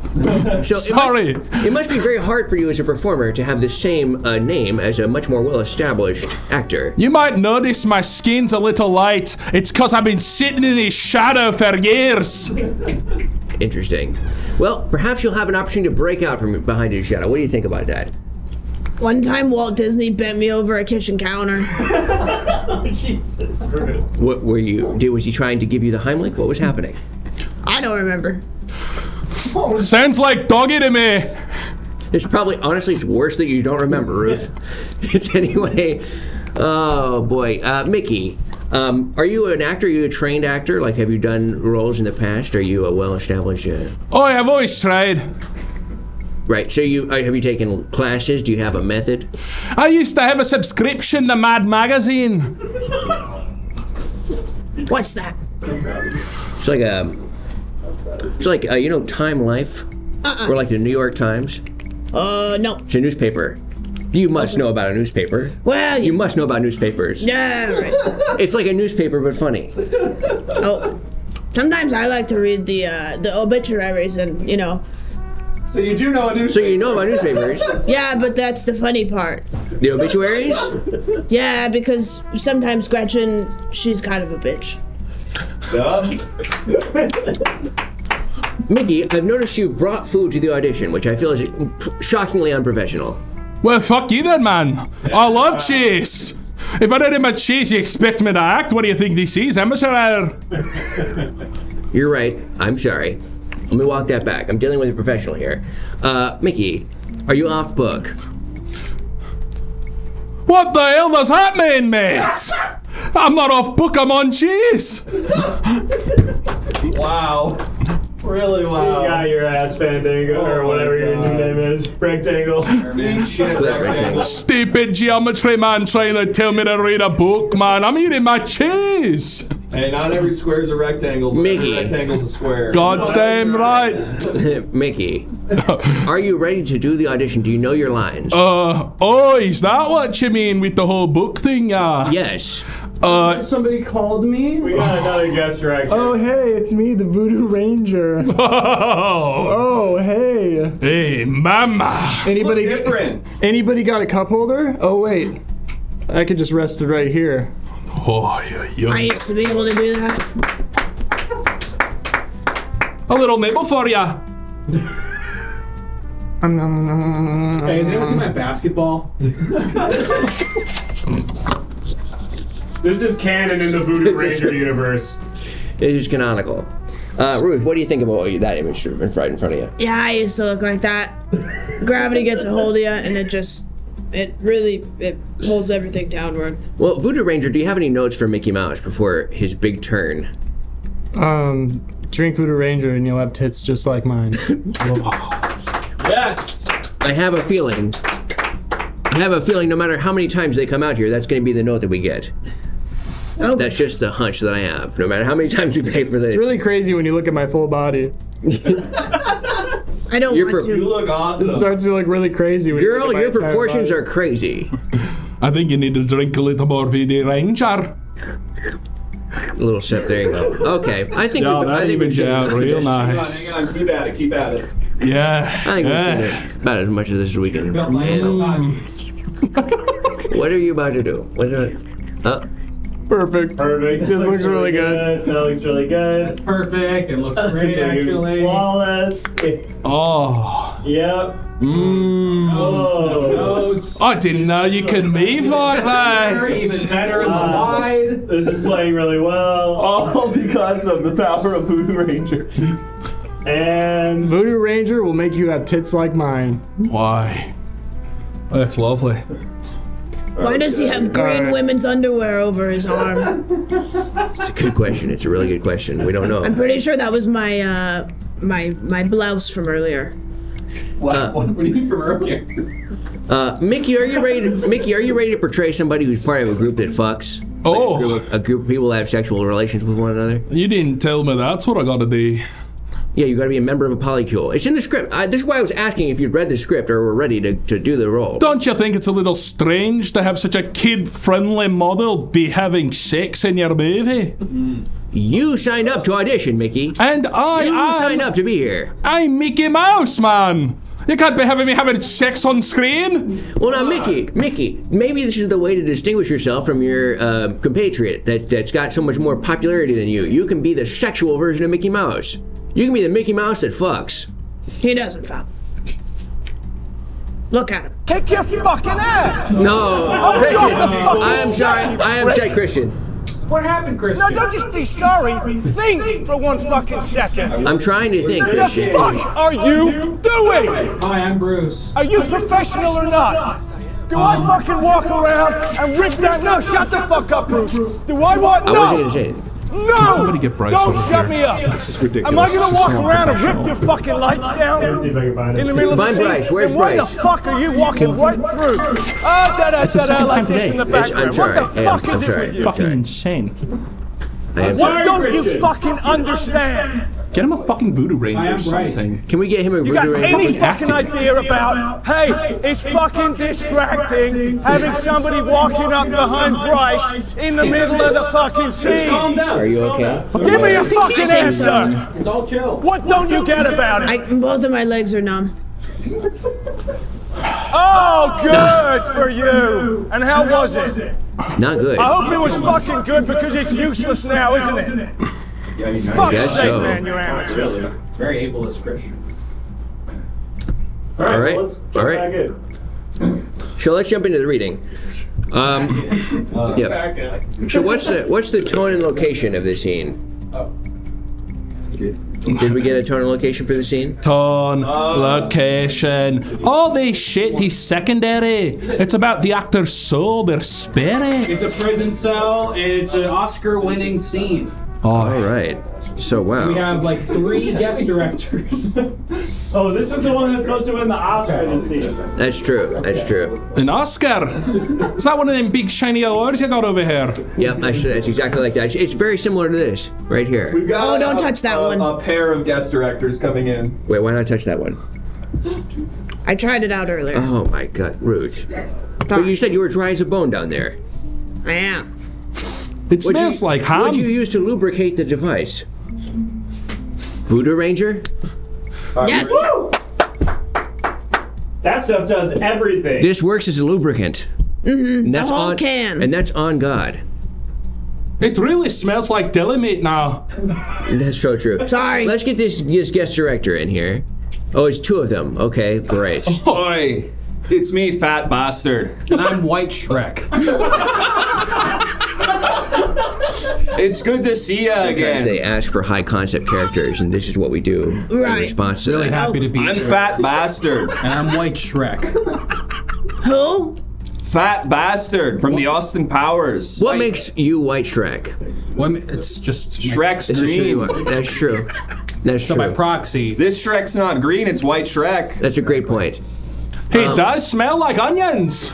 so Sorry. It must, it must be very hard for you as a performer to have the same uh, name as a much more well-established actor. You might notice my skin's a little light. It's because I've been sitting in his shadow for years. Interesting. Well, perhaps you'll have an opportunity to break out from behind his shadow. What do you think about that? One time, Walt Disney bent me over a kitchen counter. Jesus What were you? Did, was he trying to give you the Heimlich? What was happening? I don't remember. Sounds like doggy to me. It's probably honestly it's worse that you don't remember, Ruth. it's anyway. Oh boy, uh, Mickey. Um, are you an actor? Are you a trained actor? Like, have you done roles in the past? Are you a well-established? Uh, Oh, I've always tried. Right. So you uh, have you taken classes? Do you have a method? I used to have a subscription to Mad Magazine. What's that? It's like a. It's like uh, you know Time Life, Uh-uh. or like the New York Times. Uh, no. It's a newspaper. You must know about a newspaper. Well, You must know about newspapers. Yeah, right. It's like a newspaper but funny. Oh, sometimes I like to read the uh, the obituaries and you know So you do know a news. So you know about newspapers. Yeah, but that's the funny part. The obituaries? Yeah, because sometimes Gretchen, she's kind of a bitch. Mickey, I've noticed you brought food to the audition, which I feel is shockingly unprofessional. Well, fuck you then, man. I love cheese. If I don't have my cheese, you expect me to act? What do you think this is, amateur? You're right. I'm sorry. Let me walk that back. I'm dealing with a professional here. Uh, Mickey, are you off book? What the hell does that mean, mate? I'm not off book, I'm on cheese. Wow. Really wow. You got your ass fandango or whatever your new name is. Rectangle. Stupid geometry man trying to tell me to read a book, man. I'm eating my cheese. Hey, not every square's a rectangle, but Mickey. every rectangle's a square. God damn right. Mickey, are you ready to do the audition? Do you know your lines? Uh, oh, is that what you mean with the whole book thing, yeah? yes. Uh, Somebody called me. We got another guest director. Oh hey, it's me, the Voodoo Ranger. oh, Oh hey. hey, mama. Anybody? Different. Anybody got a cup holder? Oh wait, I could just rest it right here. Oh, yeah, I used to be able to do that. A little nibble for ya. Hey, did anyone see my basketball? This is canon in the Voodoo Ranger universe. It is canonical. Uh, Ruth, what do you think about that image in front in front of you? Yeah, I used to look like that. Gravity gets a hold of you, and it just, it really, it holds everything downward. Well, Voodoo Ranger, do you have any notes for Mickey Mouse before his big turn? Um, drink Voodoo Ranger and you'll have tits just like mine. Yes. I have a feeling. I have a feeling no matter how many times they come out here, that's going to be the note that we get. Oh, That's just the hunch that I have. No matter how many times we pay for this. It's really crazy when you look at my full body. I don't You're want pro- You look awesome. It starts to look really crazy. When Girl, look at my your proportions are crazy. I think you need to drink a little more VD Ranger. A little sip. There you go. Okay, I think Yeah, we've, I that think we've out real Hang on, nice. hang on. Keep at it. Keep at it. Yeah. I think we've yeah. seen it about as much of this as we can. handle. What are you about to do? What are, uh, perfect. Perfect. This looks really good. That looks really good. It's Perfect. It looks great, actually. Flawless. Oh. Yep. Mmm. Oh. Notes. I didn't know you could move like that. Even better in the wide. This is playing really well. All because of the power of Voodoo Ranger. And Voodoo Ranger will make you have tits like mine. Why? Oh, That's lovely. Why does he have green women's underwear over his arm? it's a good question. It's a really good question. We don't know. I'm pretty sure that was my, uh, my, my blouse from earlier. What, what, what do you mean from earlier? Uh, Mickey, are you ready? To, Mickey, are you ready to portray somebody who's part of a group that fucks? Like Oh. a, group of, a group of people that have sexual relations with one another. You didn't tell me that's what I gotta do. Yeah, you got to be a member of a polycule. It's in the script. Uh, this is why I was asking if you'd read the script or were ready to, to do the role. Don't you think it's a little strange to have such a kid-friendly model be having sex in your movie? You signed up to audition, Mickey. And I You am signed up to be here. I'm Mickey Mouse, man. You can't be having me having sex on screen. Well, now, Mickey, Mickey, maybe this is the way to distinguish yourself from your uh, compatriot that, that's got so much more popularity than you. You can be the sexual version of Mickey Mouse. You can be the Mickey Mouse that fucks. He doesn't fuck. Look at him. Kick your fucking ass! No, oh, Christian, I am sorry. I am sorry, Christian. What happened, Chris? No, don't just be sorry. Think for one fucking second. I'm trying to think, What the fuck are you doing? Hi, I'm Bruce. Are you professional or not? Do I um, fucking walk around and rip that? No, shut the fuck up, Bruce. Do I want? I No. wasn't gonna say anything. No! somebody get Bryce Don't over shut here? me up! This is ridiculous. Am I This gonna walk around and rip your fucking lights down? see if I can find In the middle of the Find scene? Bryce. Where's Then why Bryce? the fuck are you walking right through? Ah, da da da da like time this in the Yes, I'm background. sorry. What the fuck I'm is it sorry. with you? I'm Fucking insane. What don't you fucking understand? Get him a fucking voodoo ranger or am Bryce. something. Can we get him a You got voodoo any ranger? fucking idea about, hey, it's fucking distracting having somebody walking up behind Bryce in the middle of the fucking Just calm scene? down. Are you okay? Give me a fucking answer! It's all chill. What don't you get about I, it? both of my legs are numb. Oh, good for you! And how was it? Not good. I hope it was fucking good because it's useless now, isn't it? Fuck's guess sake, so. man, you amateur. It's very ableist Christian. All right. Let's All right. back. So let's jump into the reading. Um, yep. So what's the what's the tone and location of the scene? Did we get a tone and location for the scene? Tone, location, all this shit is secondary. It's about the actor's soul, their spirit. It's a prison cell, it's an Oscar-winning scene. All oh. right. So wow. We have like three guest directors. Oh, this was the one that's supposed to win the Oscar this season. That's true. That's true. An Oscar? Is that one of them big shiny awards you got over here? Yep. That's, that's exactly like that. It's, it's very similar to this right here. We've got Oh, don't a- touch that a- one. A pair of guest directors coming in. Wait, why not touch that one? I tried it out earlier. Oh my God, rude. But you said you were dry as a bone down there. I am. It What'd smells you, like ham. What'd you use to lubricate the device? Voodoo Ranger? Yes. That stuff does everything. This works as a lubricant. Mm-hmm. The whole on, can. And that's on God. It really smells like deli meat now. That's so true. Sorry. Let's get this, this guest director in here. Oh, it's two of them. Okay, great. Oi, it's me, fat bastard. and I'm White Shrek. It's good to see you Sometimes again. they ask for high concept characters, and this is what we do in Right. response to Really that. happy to be I'm here. fat bastard. And I'm White Shrek. Who? Fat bastard from the Austin Powers. What makes you White Shrek? Well, it's just Shrek's This is who you green. are. That's true. That's so true. by proxy. This Shrek's not green, it's white Shrek. That's a great point. It um, does smell like onions.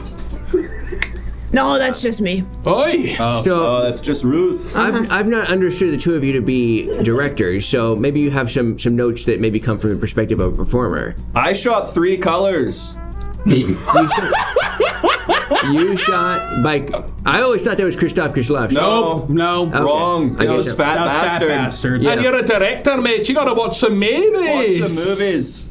No, that's just me. Oi. Oh. So Oh, that's just Ruth. Uh-huh. I've, I've not understood the two of you to be directors, so maybe you have some some notes that maybe come from the perspective of a performer. I shot three colors. You, you shot, you shot by. I always thought that was Christoph Kislev. No, No. Okay. wrong. I It guess was so. fat that was bastard. Fat Bastard. Yeah. And you're a director, mate. You gotta watch some movies. What's the movies?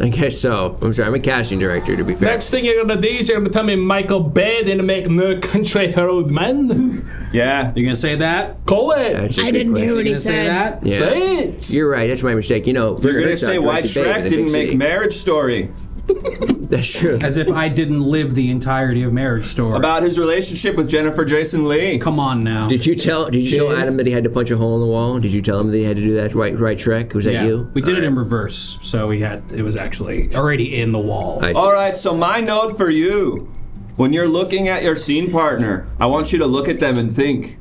I guess so. I'm sorry. I'm a casting director, to be fair. Next thing you're gonna do is you're gonna tell me Michael Bay didn't make No Country for Old Men. Yeah. you're gonna say that? Call it. That's a I good didn't hear question. what he You gonna say said. that? Yeah. Say it. You're right. That's my mistake. You know, You're Werner gonna Herzog say White directed Babe in Shrek the didn't big make city. Marriage Story That's true. As if I didn't live the entirety of Marriage Story. about his relationship with Jennifer Jason Leigh. Come on now. Did you tell? Did you tell Adam that he had to punch a hole in the wall? Did you tell him that he had to do that? Right, right, Shrek. Was that yeah, you? we did it All in reverse, so we had it was actually already in the wall. I see. All right, so my note for you: when you're looking at your scene partner, I want you to look at them and think,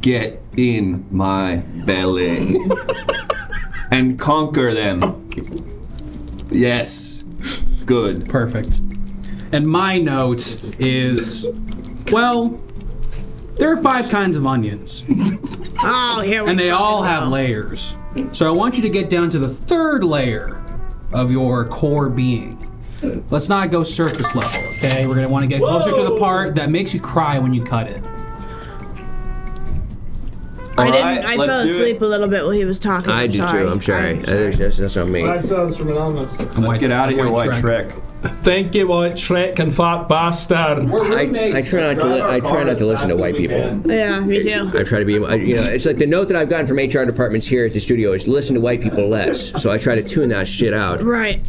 "Get in my belly," and conquer them. Yes, good. Perfect. And my note is, well, there are five kinds of onions, Oh, here we and they fucking all have go. layers. So I want you to get down to the third layer of your core being. Let's not go surface level, okay? We're gonna want to get closer to the part that makes you cry when you cut it. I didn't. Alright, I fell do it. asleep a little bit while he was talking. I I'm do sorry. too. I'm sorry. I'm That's, that's, that's on me. sounds from Anonymous. Let's get out of here, White Shrek. Thank you, White Shrek and fat bastard. I, I try not to. Li- I try not to listen to white people. Yeah, me too. I try to be. I- You know, it's like the note that I've gotten from HR departments here at the studio is listen to white people less. So I try to tune that shit out. Right.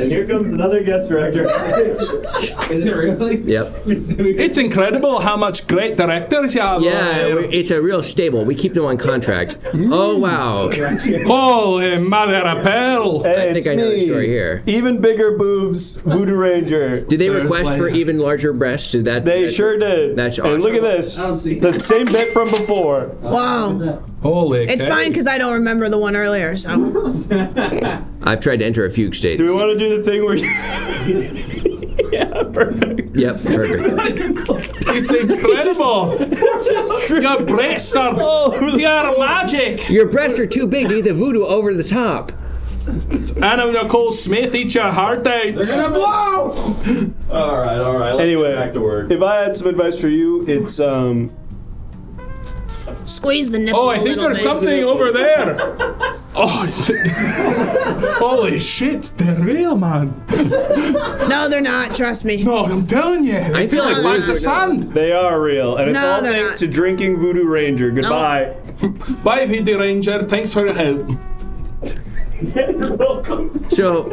And here comes another guest director. Is it really? Yep. It's incredible how much great directors you have. Yeah, over it's a real stable. We keep them on contract. Mm-hmm. Oh wow! here. Holy mother of pearl. I think I know the story here. Even bigger boobs, Voodoo Ranger. Did they request for even larger breasts? Did that? They sure did. That's awesome. And look at this. The same bit from before. Wow. Holy It's cow. fine because I don't remember the one earlier. So I've tried to enter a fugue state. Do we want to do the thing where yeah, perfect. Yep, perfect. It's incredible. Your breasts are pure magic. Your breasts are too big to get the voodoo over the top. Anna Nicole Smith eat your heart out. They're gonna blow. All right, all right. Let's Anyway, get back to work. if I had some advice for you, it's um. Squeeze the nipple. Oh, I think there's bit. something over there. Oh, holy shit, they're real, man. No, they're not. Trust me. No, I'm telling you. I feel like like the Lizard- sun. They are real, and it's No, all they're thanks not. to drinking Voodoo Ranger. Goodbye. Bye, Voodoo Ranger. Thanks for your help. You're welcome. So,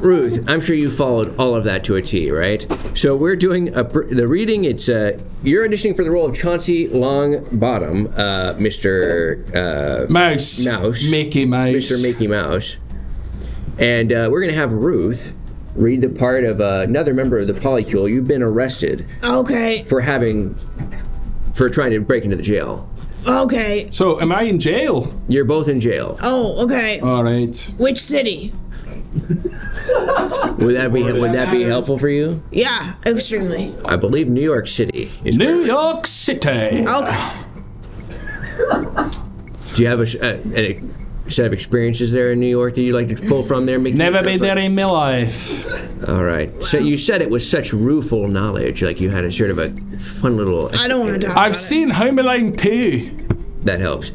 Ruth, I'm sure you followed all of that to a T, right? So we're doing a, pr- the reading. It's uh, you're auditioning for the role of Chauncey Longbottom, uh, Mr. Uh, Mouse. Mouse. Mickey Mouse. Mr. Mickey Mouse, and uh, we're gonna have Ruth read the part of uh, another member of the Polycule. You've been arrested Okay. for having, for trying to break into the jail. Okay. So, am I in jail? You're both in jail. Oh, okay. All right. Which city? Would that be would that be helpful for you? Yeah, extremely. I believe New York City. Is New York City. Okay. Do you have a, sh- uh, a, a set of experiences there in New York that you'd like to pull from there? Mickey? Never been there in my life. All right. So you said it with such rueful knowledge, like you had a sort of a fun little. I don't want to talk I've about seen Home Alone 2. That helps.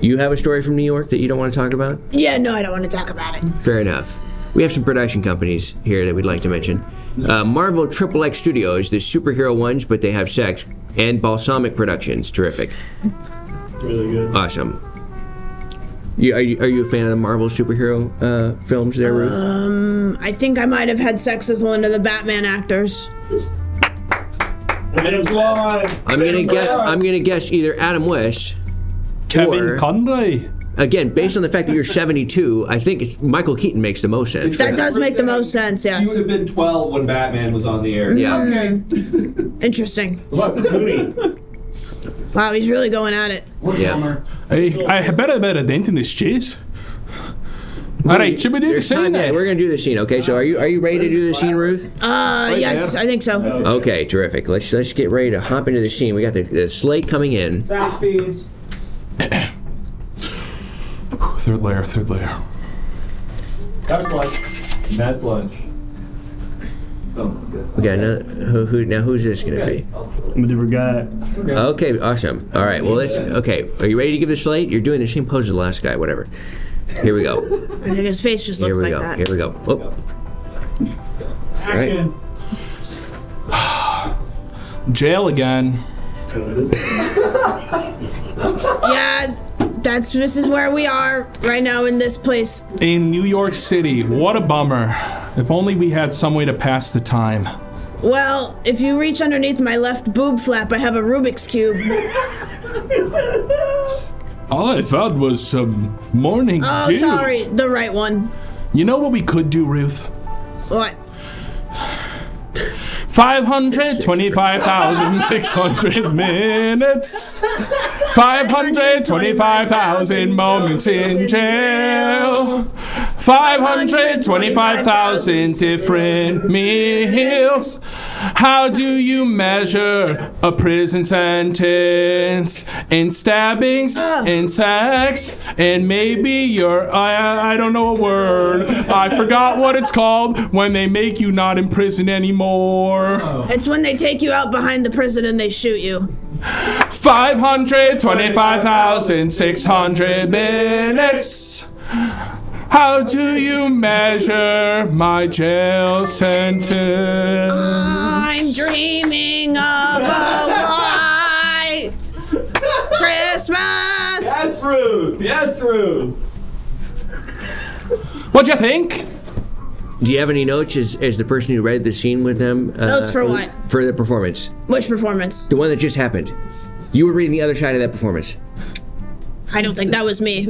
You have a story from New York that you don't want to talk about? Yeah, no, I don't want to talk about it. Fair enough. We have some production companies here that we'd like to mention. Uh, Marvel Triple X Studios, the superhero ones, but they have sex, and Balsamic Productions, terrific, Really good. awesome. You, are, you, are you a fan of the Marvel superhero uh, films there, Ruth? Um, I think I might have had sex with one of the Batman actors. Adam's line. I'm gonna guess. I'm gonna guess either Adam West, Kevin or Conroy. again based on the fact that you're 72. I think it's, Michael Keaton makes the most sense. That does make the most sense, You yes. would have been 12 when Batman was on the air. Yeah. Interesting. What about Clooney? Wow, he's really going at it. Yeah. I, I had better better dent in this cheese. All right, should we do the There's time scene yet. then? We're gonna do the scene. Okay. So are you are you ready to do the scene, Ruth? Uh, yes, I think so. Okay. Terrific. Let's let's get ready to hop into the scene. We got the, the slate coming in. Fast speeds. Third layer, third layer. That's lunch. That's lunch. Oh, good. We got another, who, who now? Who's this gonna be? I'm a different guy. Okay. Awesome. All right. Well, let's. Okay. Are you ready to give the slate? You're doing the same pose as the last guy. Whatever. Here we go. I think his face just Here looks we like go. that. Here we go. Oh. Action. Jail again. Yeah, that's this is where we are right now in this place. In New York City. What a bummer. If only we had some way to pass the time. Well, if you reach underneath my left boob flap, I have a Rubik's cube. All I found was some morning Oh, dew. sorry, the right one. You know what we could do, Ruth? What? 525,600 minutes. 525,000 moments in jail. 525,000 different meals. How do you measure a prison sentence? In stabbings, ah. in sex, and maybe you're, I, I don't know a word. I forgot what it's called when they make you not in prison anymore. It's when they take you out behind the prison and they shoot you. 525,600 minutes. How do you measure my jail sentence? I'm dreaming of a white Christmas. Yes, Ruth. Yes, Ruth. What'd you think? Do you have any notes as, as the person who read the scene with them? uh, Notes for what? For the performance. Which performance? The one that just happened. You were reading the other side of that performance. I don't think that was me.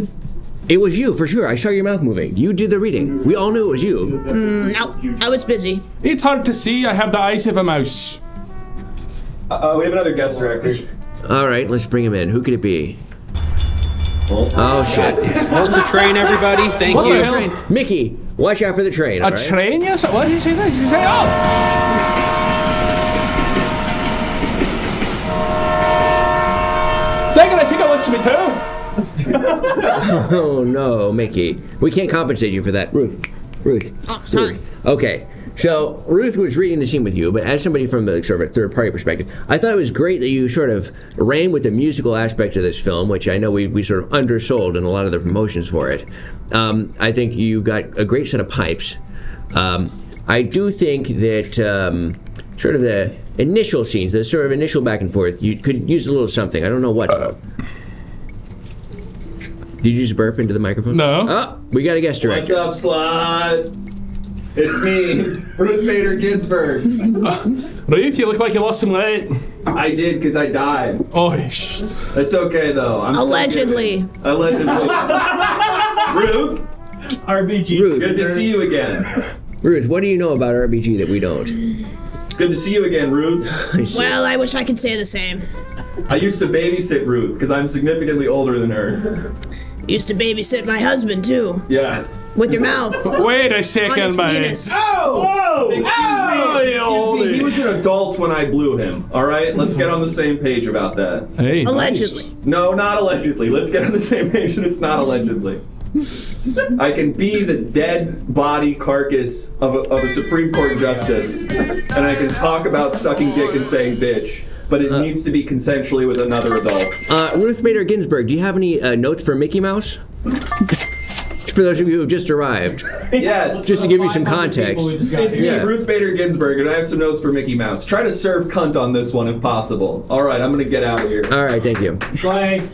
It was you, for sure. I saw your mouth moving. You did the reading. We all knew it was you. Mm, no, I was busy. It's hard to see. I have the eyes of a mouse. Uh, we have another guest director. All right, let's bring him in. Who could it be? Oh, shit. Hold the train, everybody. Thank Hold you. the train. Mickey, watch out for the train. A all right? train? Yes. What did you say? That? Did you say? Oh. Dang it! I think I looks to me too. oh no, Mickey. We can't compensate you for that. Ruth. Ruth. Oh, sorry. Okay. So Ruth was reading the scene with you, but as somebody from the sort of a third party perspective, I thought it was great that you sort of ran with the musical aspect of this film, which I know we, we sort of undersold in a lot of the promotions for it. Um, I think you got a great set of pipes. Um, I do think that um, sort of the initial scenes, the sort of initial back and forth, you could use a little something. I don't know what. though. Did you just burp into the microphone? No. Oh, we got a guest What's up, slut? It's me, Ruth Bader Ginsburg. Ruth, you look like you lost some weight. I did because I died. Oh, sh- It's okay though. I'm still Allegedly. good. Allegedly. Ruth, RBG. Ruth. good to see you again. Ruth, what do you know about RBG that we don't? It's good to see you again, Ruth. Well, I wish I could say the same. I used to babysit Ruth because I'm significantly older than her. Used to babysit my husband too, Yeah. with your mouth. wait a on his second, man. penis. Oh! Excuse Oh, me. you Excuse me. He was an adult when I blew him. All right, let's get on the same page about that. Hey, nice. Allegedly. No, not allegedly. Let's get on the same page, and it's not allegedly. I can be the dead body carcass of a, of a Supreme Court justice, and I can talk about sucking dick and saying bitch, but it needs to be consensually with another adult. Uh, Ruth Bader Ginsburg, do you have any uh, notes for Mickey Mouse? for those of you who have just arrived, Yes. just to give you some context. It's me, Yeah. Ruth Bader Ginsburg, and I have some notes for Mickey Mouse. Try to serve cunt on this one if possible. All right, I'm gonna get out of here. All right, thank you. Slang.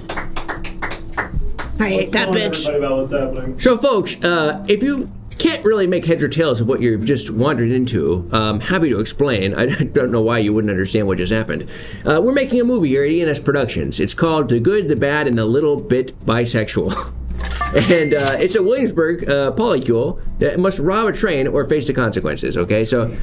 I hate that bitch. Everybody about what's happening. So, folks, uh, if you can't really make heads or tails of what you've just wandered into, um, happy to explain. I don't know why you wouldn't understand what just happened. Uh, we're making a movie here at ENS Productions. It's called The Good, the Bad, and the Little Bit Bisexual. and uh, it's a Williamsburg uh, polycule that must rob a train or face the consequences, okay? So,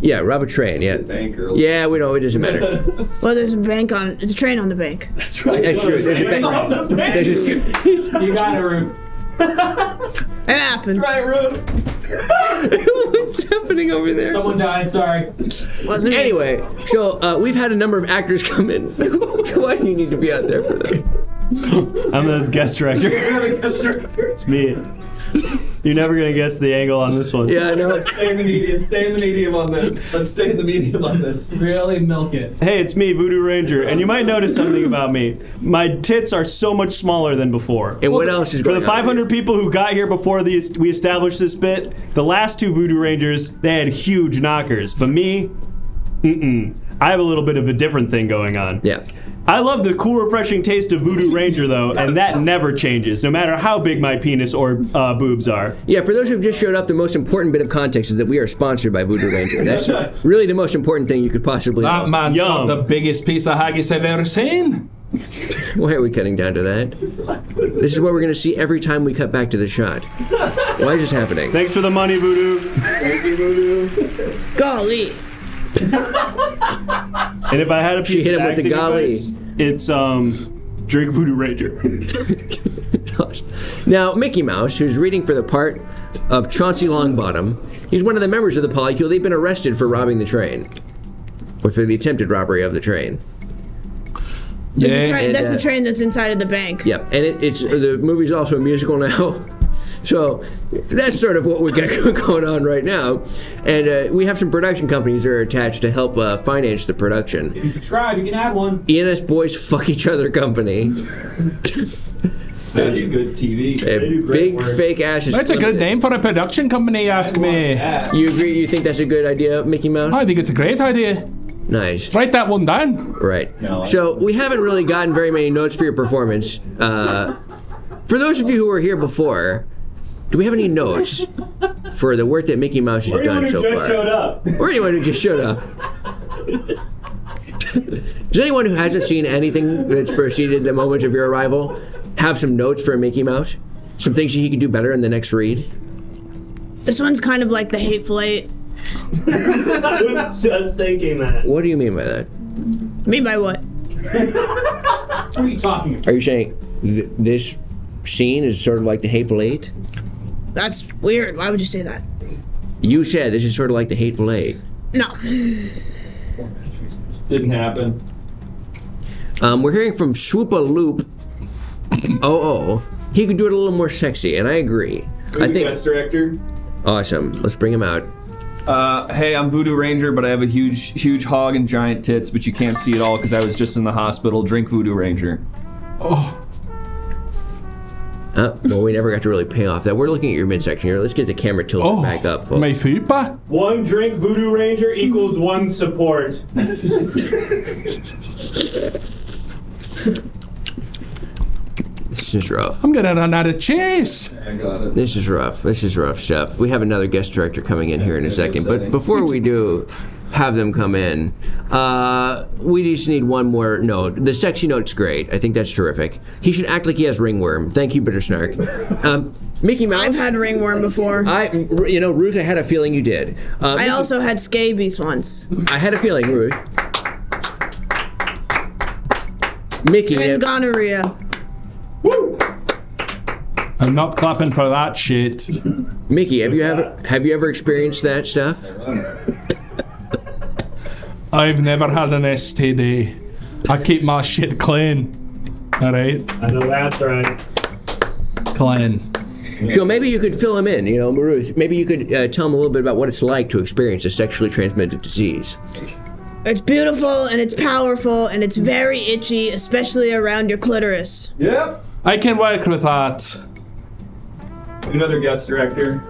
yeah, rob a train, yeah. Banker. Yeah, we know, it doesn't matter. Well, there's a bank on. There's a train on the bank. That's right. That's true. There's a bank. There's a- You got it, Ruth. It happens. Right, Ruth. What's happening over there? Someone died, sorry. Wasn't it? Anyway, so uh, we've had a number of actors come in. Why do you need to be out there for that? I'm the guest director. it's me. You're never gonna guess the angle on this one. Yeah, I know. Let's stay in the medium. Stay in the medium on this. Let's stay in the medium on this. Really milk it. Hey, it's me, Voodoo Ranger, and you might notice something about me. My tits are so much smaller than before. And what else is For going the on? 500 people who got here before the, we established this bit, the last two Voodoo Rangers, they had huge knockers. But me, mm-mm. I have a little bit of a different thing going on. Yeah. I love the cool, refreshing taste of Voodoo Ranger, though, and that never changes, no matter how big my penis or uh, boobs are. Yeah, for those who've just showed up, the most important bit of context is that we are sponsored by Voodoo Ranger. That's really the most important thing you could possibly know. That man's Yum. got the biggest piece of haggis I've ever seen. Why are we cutting down to that? This is what we're going to see every time we cut back to the shot. Why is this happening? Thanks for the money, Voodoo. Thank you, Voodoo. Golly. And if I had a She piece hit of him with the acting golly. advice, it's um, drink Voodoo Ranger. Now, Mickey Mouse, who's reading for the part of Chauncey Longbottom, he's one of the members of the Polycule. They've been arrested for robbing the train, or for the attempted robbery of the train. That's, the, Yeah, train, and, that's uh, the train that's inside of the bank. Yep, and it, it's the movie's also a musical now. So that's sort of what we got going on right now, and uh, we have some production companies that are attached to help uh, finance the production. If you subscribe, you can add one. ENS Boys Fuck Each Other Company, They do good TV. a big fake ashes. That's a good name for a production company, ask me. You agree? You think that's a good idea, Mickey Mouse? I think it's a great idea. Nice. Write that one down. Right. No, I- So we haven't really gotten very many notes for your performance. Uh, for those of you who were here before, do we have any notes for the work that Mickey Mouse has done so far? Or anyone who just showed up. Does anyone who hasn't seen anything that's preceded the moment of your arrival have some notes for Mickey Mouse? Some things he could do better in the next read? This one's kind of like the Hateful Eight. I was just thinking that. What do you mean by that? Mean by what? What are you talking about? Are you saying th- this scene is sort of like the Hateful Eight? That's weird. Why would you say that? You said this is sort of like the Hateful Eight. No. Didn't happen. Um, we're hearing from Swoopa Loop. oh, oh. He could do it a little more sexy, and I agree. I think. guest director. Awesome. Let's bring him out. Uh, hey, I'm Voodoo Ranger, but I have a huge, huge hog and giant tits, but you can't see it all because I was just in the hospital. Drink Voodoo Ranger. Uh, well, we never got to really pay off that. We're looking at your midsection here. Let's get the camera tilted back up, folks. My fupa? One drink Voodoo Ranger equals one support. This is rough. I'm gonna run out of cheese. This is rough. This is rough stuff. We have another guest director coming in here in a second, but before we do have them come in, uh, we just need one more note. The sexy note's great. I think that's terrific. He should act like he has ringworm. Thank you, Bitter Snark. Um, Mickey Mouse. I've had ringworm before. I, you know, Ruth, I had a feeling you did. Uh, I Mickey- also had scabies once. I had a feeling, Ruth. Mickey, And now- gonorrhea. I'm not clapping for that shit. Mickey, have you ever have you ever experienced that stuff? I've never had an STD. I keep my shit clean. Alright? I know that's right. Clean. So maybe you could fill him in, you know, Ruth. Maybe you could uh, tell him a little bit about what it's like to experience a sexually transmitted disease. It's beautiful and it's powerful and it's very itchy, especially around your clitoris. Yep. I can work with that. Another guest director.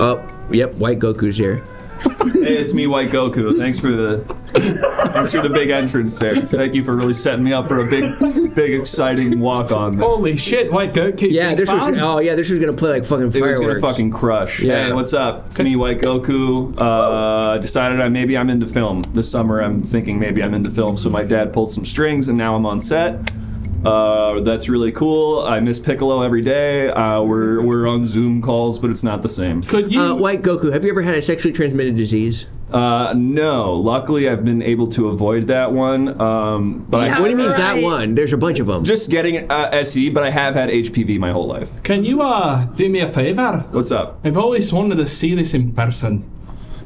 Oh, yep, White Goku's here. Hey, it's me, White Goku. Thanks for the thanks for the big entrance there. Thank you for really setting me up for a big, big, exciting walk on. Holy shit, White Goku. Yeah, this was. Oh yeah, this was gonna play like fucking It was fireworks. gonna fucking crush. Yeah. Hey, what's up? It's me, White Goku. Uh, decided I maybe I'm into film. This summer, I'm thinking maybe I'm into film. So my dad pulled some strings, and now I'm on set. Uh, that's really cool. I miss Piccolo every day. Uh, we're we're on Zoom calls, but it's not the same. Could you? Uh, White Goku, have you ever had a sexually transmitted disease? Uh, no. Luckily, I've been able to avoid that one. Um, but I, what do you mean that one? There's a bunch of them. Just getting uh, SE, but I have had HPV my whole life. Can you uh do me a favor? What's up? I've always wanted to see this in person.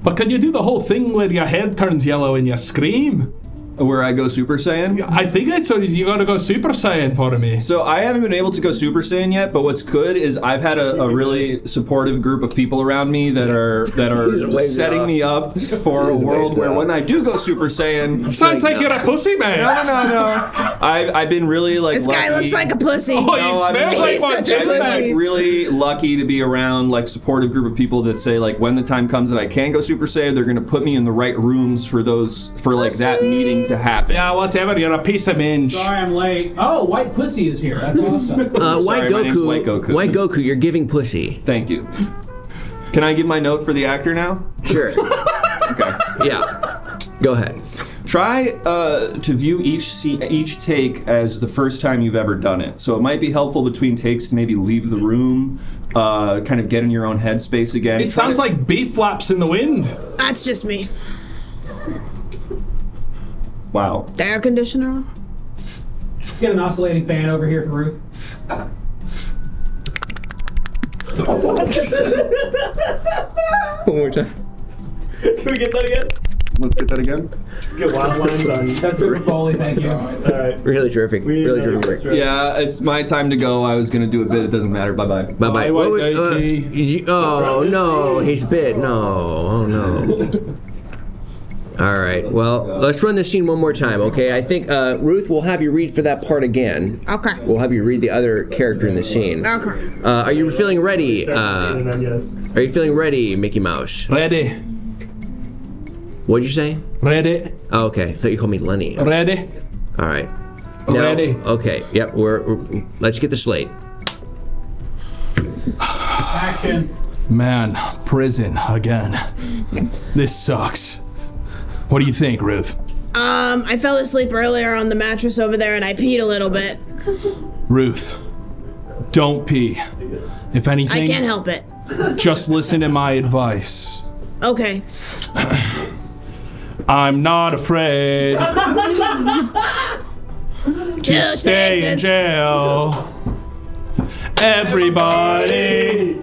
But can you do the whole thing where your head turns yellow and you scream? Where I go Super Saiyan? I think it's so you gotta go Super Saiyan for me. So I haven't been able to go Super Saiyan yet, but what's good is I've had a, a really supportive group of people around me that are that are setting me up for a world where when I do go Super Saiyan, Sounds like you're a pussy man. No, no, no, no. I've, I've been really like This guy looks like a pussy. Oh, he No, I've been, smells like He's one. such a I've been like really lucky to be around like supportive group of people that say like when the time comes that I can go Super Saiyan, they're gonna put me in the right rooms for those for like oh, that meeting to happen. Yeah, whatever. You're a piece of minge. Sorry, I'm late. Oh, White Pussy is here. That's awesome. Uh, Sorry, White my Goku. White Goku. White Goku, you're giving pussy. Thank you. Can I give my note for the actor now? Sure. Okay. yeah. Go ahead. Try uh, to view each se- each take as the first time you've ever done it. So it might be helpful between takes to maybe leave the room, uh, kind of get in your own headspace again. It Try sounds to- like beef flaps in the wind. That's just me. Wow. The air conditioner on? Get an oscillating fan over here for Ruth. One more time. Can we get that again? Let's get that again. Get wild lines on. That's good for Foley, thank you. All right. Really terrific. We Really another terrific. guest. Yeah, it's my time to go. I was gonna do a bit. It doesn't matter. Bye bye. Bye bye. Bye, White Goku. Uh, oh no, he's bit. No. Oh no. All right. Well, let's run this scene one more time, okay? I think uh, Ruth will have you read for that part again. Okay. We'll have you read the other character in the scene. Okay. Uh, are you feeling ready? Start the scene Uh, and then yes. are you feeling ready, Mickey Mouse? Ready. What'd you say? Ready. Oh, okay. I thought you called me Lenny. All Ready. right. Now- Ready. Okay. Yep. We're, we're. Let's get the slate. Action. Man, prison again. This sucks. What do you think, Ruth? Um, I fell asleep earlier on the mattress over there and I peed a little bit. Ruth, don't pee. If anything, I can't help it. just listen to my advice. Okay. I'm not afraid to stay in jail. Everybody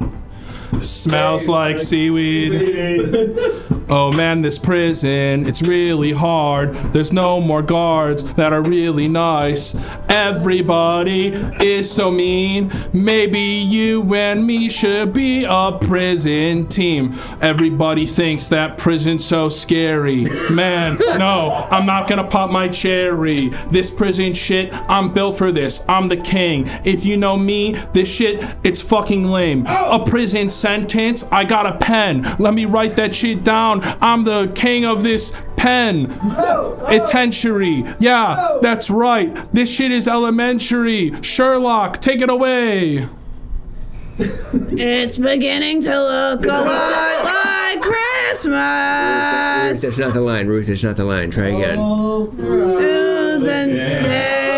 Smells like seaweed. Oh man, this prison, it's really hard. There's no more guards that are really nice. Everybody is so mean. Maybe you and me should be a prison team. Everybody thinks that prison's so scary. Man, no, I'm not gonna pop my cherry. This prison shit, I'm built for this. I'm the king. If you know me, this shit, it's fucking lame. A prison sentence, I got a pen. Let me write that shit down. I'm the king of this pen. Attentionary. Yeah, that's right. This shit is elementary. Sherlock, take it away. It's beginning to look a lot like Ruth, Christmas. that's not the line. Ruth, that's not the line. Try again. Ooh, the day-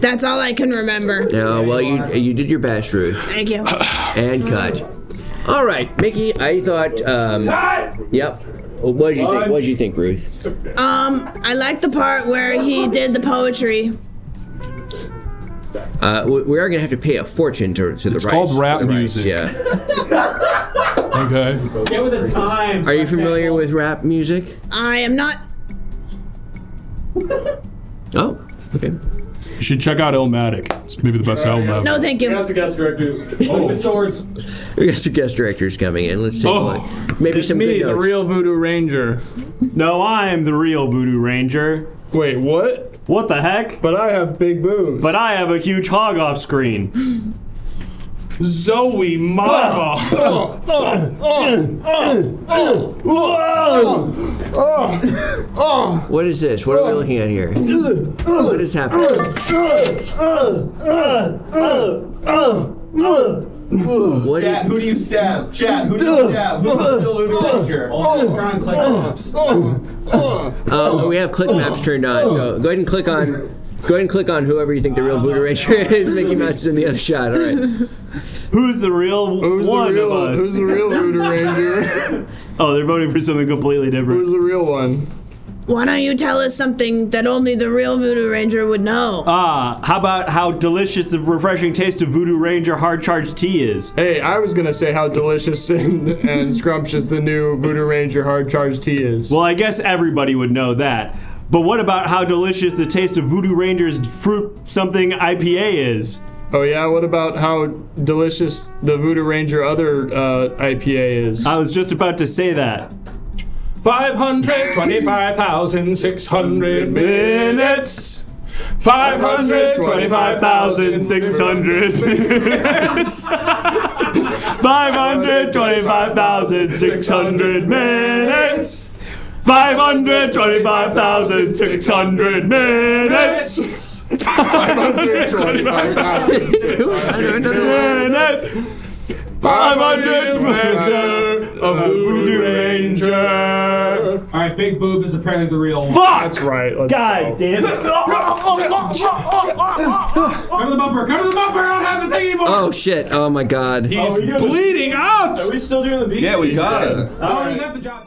That's all I can remember. No, well, you you did your best, Ruth. Thank you. And cut. All right, Mickey. I thought. Um, yep. What did you think? What did you think, Ruth? Um, I like the part where he did the poetry. Uh, we we are gonna have to pay a fortune to, to the It's rights. called rap the rights, music. Yeah. Okay. Get with the time. Are you familiar with rap music? I am not. Oh, okay. You should check out Illmatic. It's maybe the best album ever. No, thank you. That's the guest directors. Oh. Open swords. We got some guest directors coming in. Let's take Oh, a look. Maybe It's some me, good the real Voodoo Ranger. No, I'm the real Voodoo Ranger. Wait, what? What the heck? But I have big boobs. But I have a huge hog off screen. Zoe Mara. Ah. Ah. Ah. What is this? What are we looking at here? What is happening? What? Chat, who do you stab? Chat, who do you stab? Who's the real Voodoo Ranger? Uh, we have click maps turned on, so go ahead and click on. Go ahead and click on whoever you think the real Voodoo Ranger is. Mickey Mouse is in the other shot. All right. Who's the real Who's one the real? of us? Who's the real Voodoo Ranger? oh, they're voting for something completely different. Who's the real one? Why don't you tell us something that only the real Voodoo Ranger would know? Ah, how about how delicious the refreshing taste of Voodoo Ranger hard charged tea is? Hey, I was gonna say how delicious and, and scrumptious the new Voodoo Ranger hard charge tea is. Well, I guess everybody would know that. But what about how delicious the taste of Voodoo Ranger's fruit something IPA is? Oh yeah, what about how delicious the Voodoo Ranger other uh, IPA is? I was just about to say that. 525,600 minutes. 525,600 minutes. 525,600 minutes. 525,600 minutes. 525,600 minutes. 500 measure of Voodoo Ranger. All right, Big Boob is apparently the real one. Fuck! That's right. Let's God damn it. Come to the bumper. Come to the bumper. I don't have the thing anymore. Oh shit! Oh my god. He's bleeding out. Are we still doing the beat? Yeah, we got it. Oh, you got the job.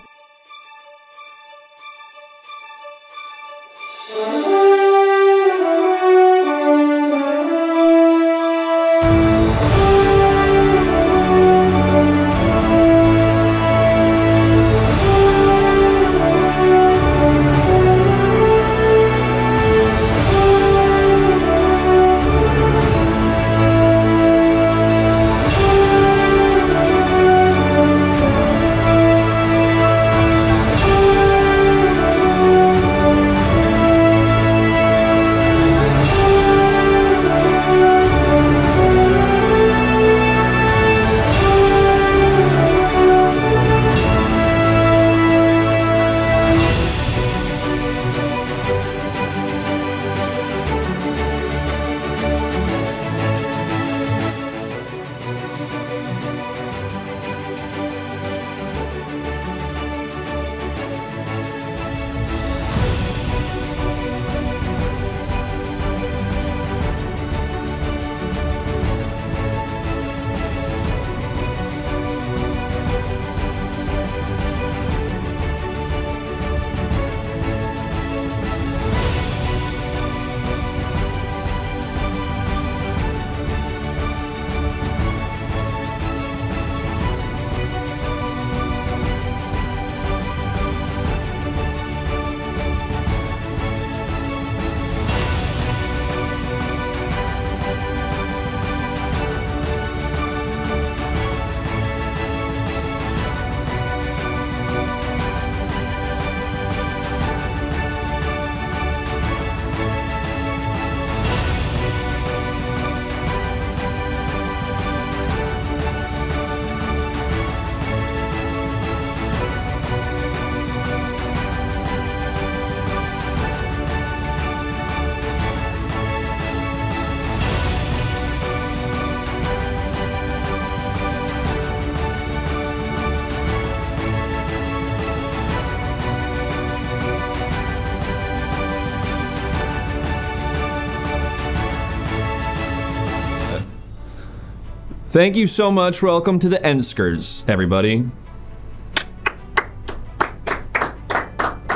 Thank you so much. Welcome to the Enskers, everybody.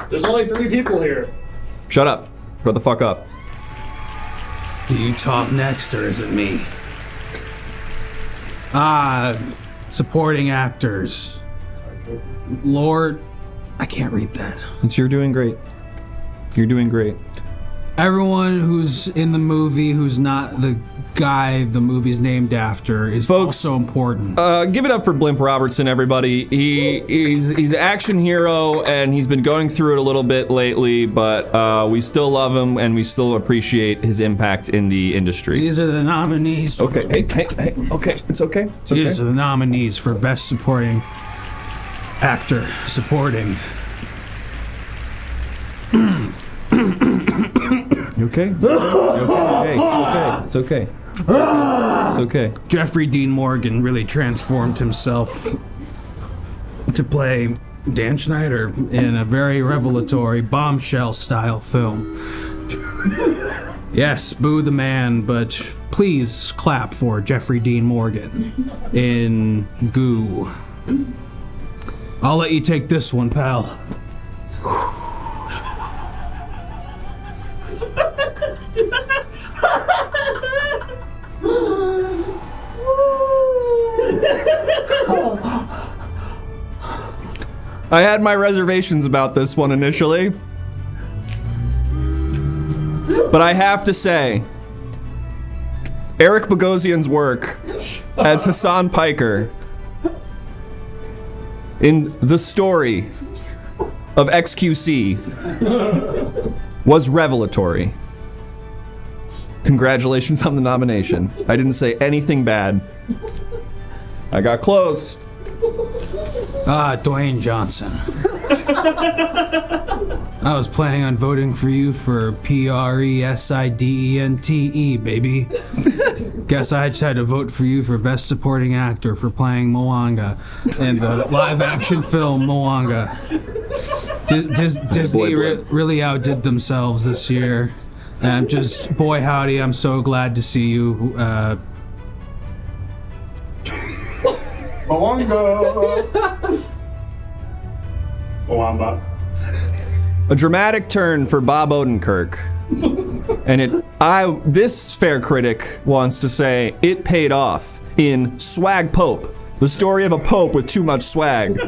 There's only three people here. Shut up. Shut the fuck up. Do you talk next, or is it me? Ah, supporting actors. Lord, I can't read that. It's you're doing great. You're doing great. Everyone who's in the movie who's not the guy the movie's named after is also important. Uh, give it up for Blimp Robertson, everybody. He he's he's an action hero, and he's been going through it a little bit lately, but uh, we still love him, and we still appreciate his impact in the industry. These are the nominees. Okay, hey, hey, hey, okay, it's okay. It's okay. These are the nominees for Best Supporting Actor. Supporting. You okay? You okay? Hey, it's okay. It's okay. It's okay. It's okay. Jeffrey Dean Morgan really transformed himself to play Dan Schneider in a very revelatory bombshell style film. Yes, boo the man, but please clap for Jeffrey Dean Morgan in Goo. I'll let you take this one, pal. I had my reservations about this one initially. But I have to say, Eric Bogosian's work as Hassan Piker in the story of XQC was revelatory. Congratulations on the nomination. I didn't say anything bad. I got close. Ah, Dwayne Johnson. I was planning on voting for you for P R E S I D E N T E, baby. Guess I just had to vote for you for Best Supporting Actor for playing Moanga in the live action film Moanga. Dis- Dis- Disney re- really outdid themselves this year. And I'm just, boy howdy, I'm so glad to see you. Uh, Moanga. Moamba. A dramatic turn for Bob Odenkirk. and it I this fair critic wants to say it paid off in Swag Pope, the story of a pope with too much swag.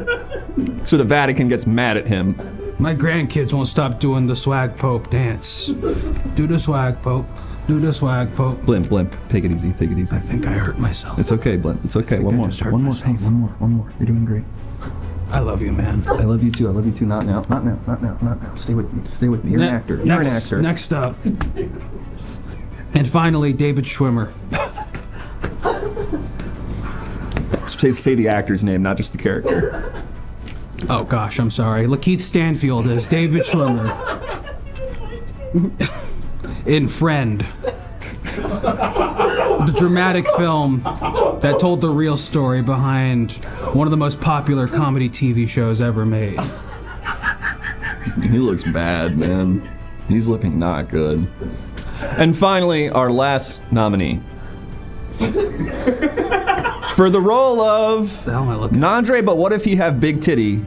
So the Vatican gets mad at him. My grandkids won't stop doing the swag pope dance. Do the swag pope. Do the swag pope. Blimp, blimp. Take it easy. Take it easy. I think I hurt myself. It's okay, Blimp. It's okay. One I more. just hurt One more. Hey, one more. One more. You're doing great. I love you, man. I love you too. I love you too. Not now. Not now. Not now. Not now. Stay with me. Stay with me. You're Ne- an actor. You're next, an actor. Next up. And finally, David Schwimmer. Say, say the actor's name, not just the character. Oh gosh, I'm sorry. Lakeith Stanfield is David Schwimmer. In Friend. The dramatic film that told the real story behind one of the most popular comedy TV shows ever made. He looks bad, man. He's looking not good. And finally, our last nominee. For the role of Nandre, but what if he have big titty?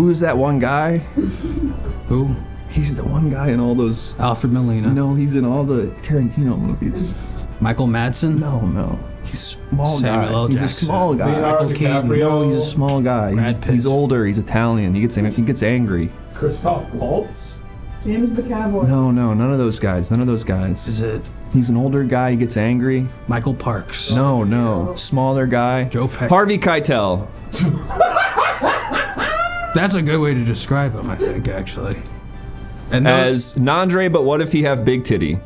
Who is that one guy? Who? He's the one guy in all those. Alfred Molina. No, he's in all the Tarantino movies. Michael Madsen? No, no. He's a small Samuel guy. L. He's a Jackson. small guy. Leonardo Michael Keaton. DiCaprio. No, he's a small guy. Brad He's, he's older. He's Italian. He gets he gets angry. Christoph Waltz. James McAvoy. No, no, none of those guys. None of those guys. Is it? He's an older guy. He gets angry. Michael Parks. No, no. Smaller guy. Joe Peck. Harvey Keitel. That's a good way to describe him, I think, actually. And as Nandre, but what if he have big titty?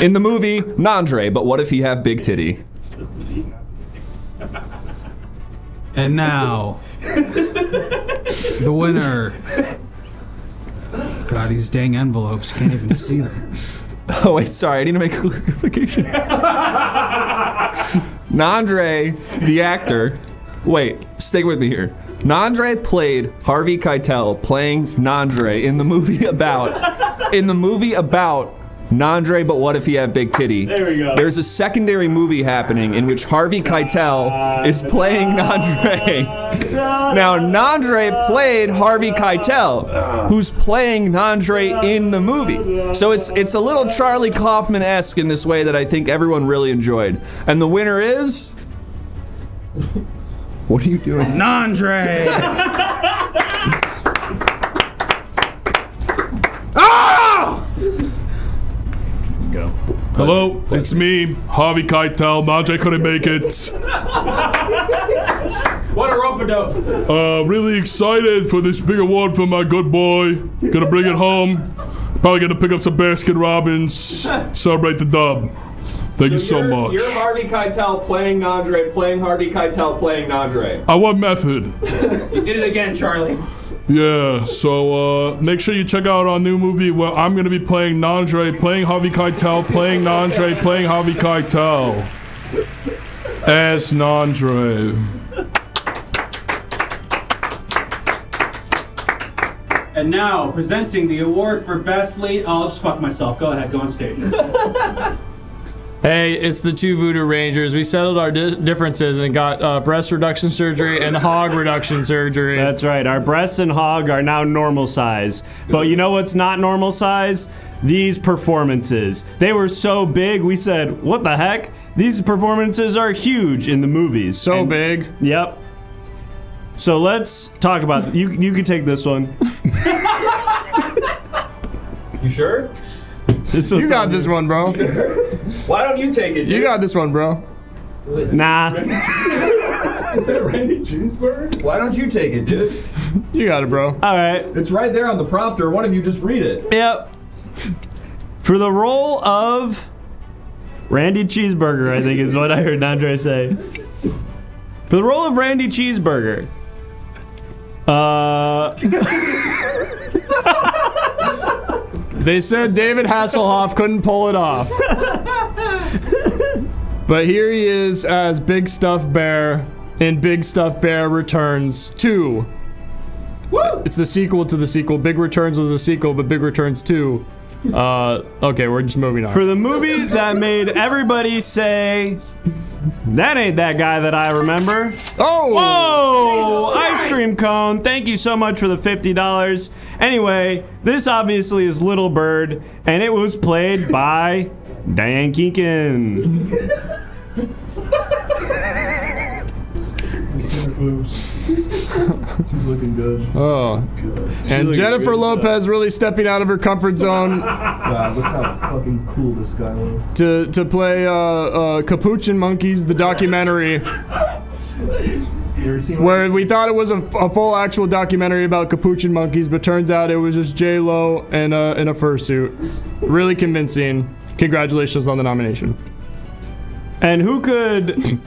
In the movie, Nandre, but what if he have big titty? And now, the winner. God, these dang envelopes can't even see them. Oh wait, sorry, I need to make a clarification. Nandre, the actor. Wait, stay with me here. Nandre played Harvey Keitel playing Nandre in the movie about in the movie about Nandre, but what if he had big titty? There we go. There's a secondary movie happening in which Harvey Keitel is playing Nandre. Now, Nandre played Harvey Keitel, who's playing Nandre in the movie. So it's it's a little Charlie Kaufman esque in this way that I think everyone really enjoyed. And the winner is. What are you doing? Nandre. Ah! Hello, it's me, Harvey Keitel. Najee couldn't make it. What a rope a dope. Uh, really excited for this big award for my good boy. Gonna bring it home. Probably gonna pick up some Baskin Robbins. Celebrate the dub. Thank you so you're, much. You're Harvey Keitel playing Nandre, playing Harvey Keitel playing Nandre. I want method. You did it again, Charlie. Yeah, so uh, make sure you check out our new movie where I'm gonna be playing Nandre, playing Harvey Keitel, playing Nandre, playing Harvey Keitel. As Nandre. And now, presenting the award for best lead. Oh, I'll just fuck myself. Go ahead, go on stage. Hey, it's the two Voodoo Rangers. We settled our di- differences and got uh, breast reduction surgery and hog reduction surgery. That's right. Our breasts and hog are now normal size. But you know what's not normal size? These performances. They were so big, we said, what the heck? These performances are huge in the movies. So big. Yep. So let's talk about you you can take this one. You sure? This you got on this one, bro. Why don't you take it? You got this one, bro. Nah. Is that Randy Cheeseburger? Why don't you take it, dude? You got it, bro. All right. It's right there on the prompter. One of you just read it. Yep. For the role of Randy Cheeseburger, I think is what I heard Andre say. For the role of Randy Cheeseburger, uh, They said David Hasselhoff couldn't pull it off. but here he is as Big Stuff Bear in Big Stuff Bear Returns 2. It's the sequel to the sequel. Big Returns was a sequel, but Big Returns 2. Uh, okay, we're just moving on. for the movie that made everybody say, "That ain't that guy that I remember." Oh! Whoa! Ice cream cone. Thank you so much for the fifty dollars. Anyway, this obviously is Little Bird, and it was played by Diane Keegan. She's looking good. Oh. And Jennifer good, Lopez really stepping out of her comfort zone God, look how fucking cool this guy looks. to, to play uh, uh, Capuchin Monkeys, the documentary. Where we thought it was a, a full actual documentary about capuchin monkeys, but turns out it was just J Lo in a in a fursuit. Really convincing. Congratulations on the nomination. And who could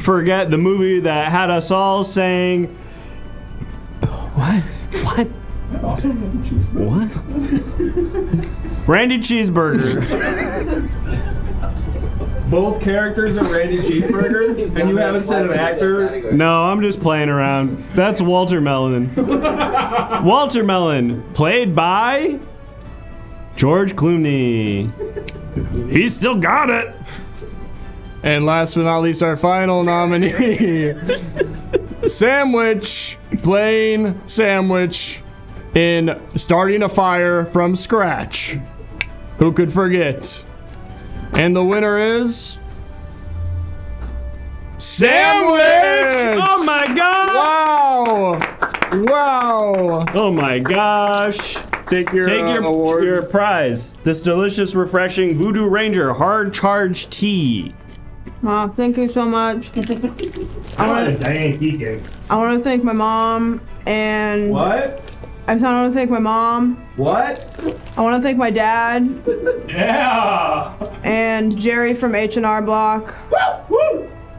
forget the movie that had us all saying, "What? What? Randy Cheeseburger. What? Randy Cheeseburger." Both characters are Randy Cheeseburger, and you haven't said an actor. No, I'm just playing around. That's Walter Mellon. Walter Mellon, played by George Clooney. He still got it. And last but not least, our final nominee, Sandwich, plain Sandwich, in starting a fire from scratch. Who could forget? And the winner is. Sandwich! Oh my god! Wow! Wow! Oh my gosh! Take your, Take uh, your award. your prize. This delicious, refreshing Voodoo Ranger hard charge tea. Wow, thank you so much. I want to I want to thank my mom and What? I want to thank my mom. What? I want to thank my dad Yeah. and Jerry from H and R Block.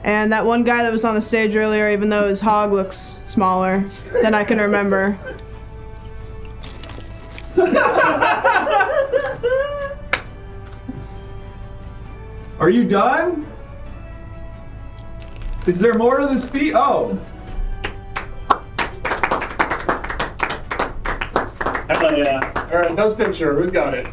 And that one guy that was on the stage earlier, even though his hog looks smaller than I can remember. Are you done? Is there more to the speech? Oh. Hell yeah. Uh, All right, best picture. Who's got it?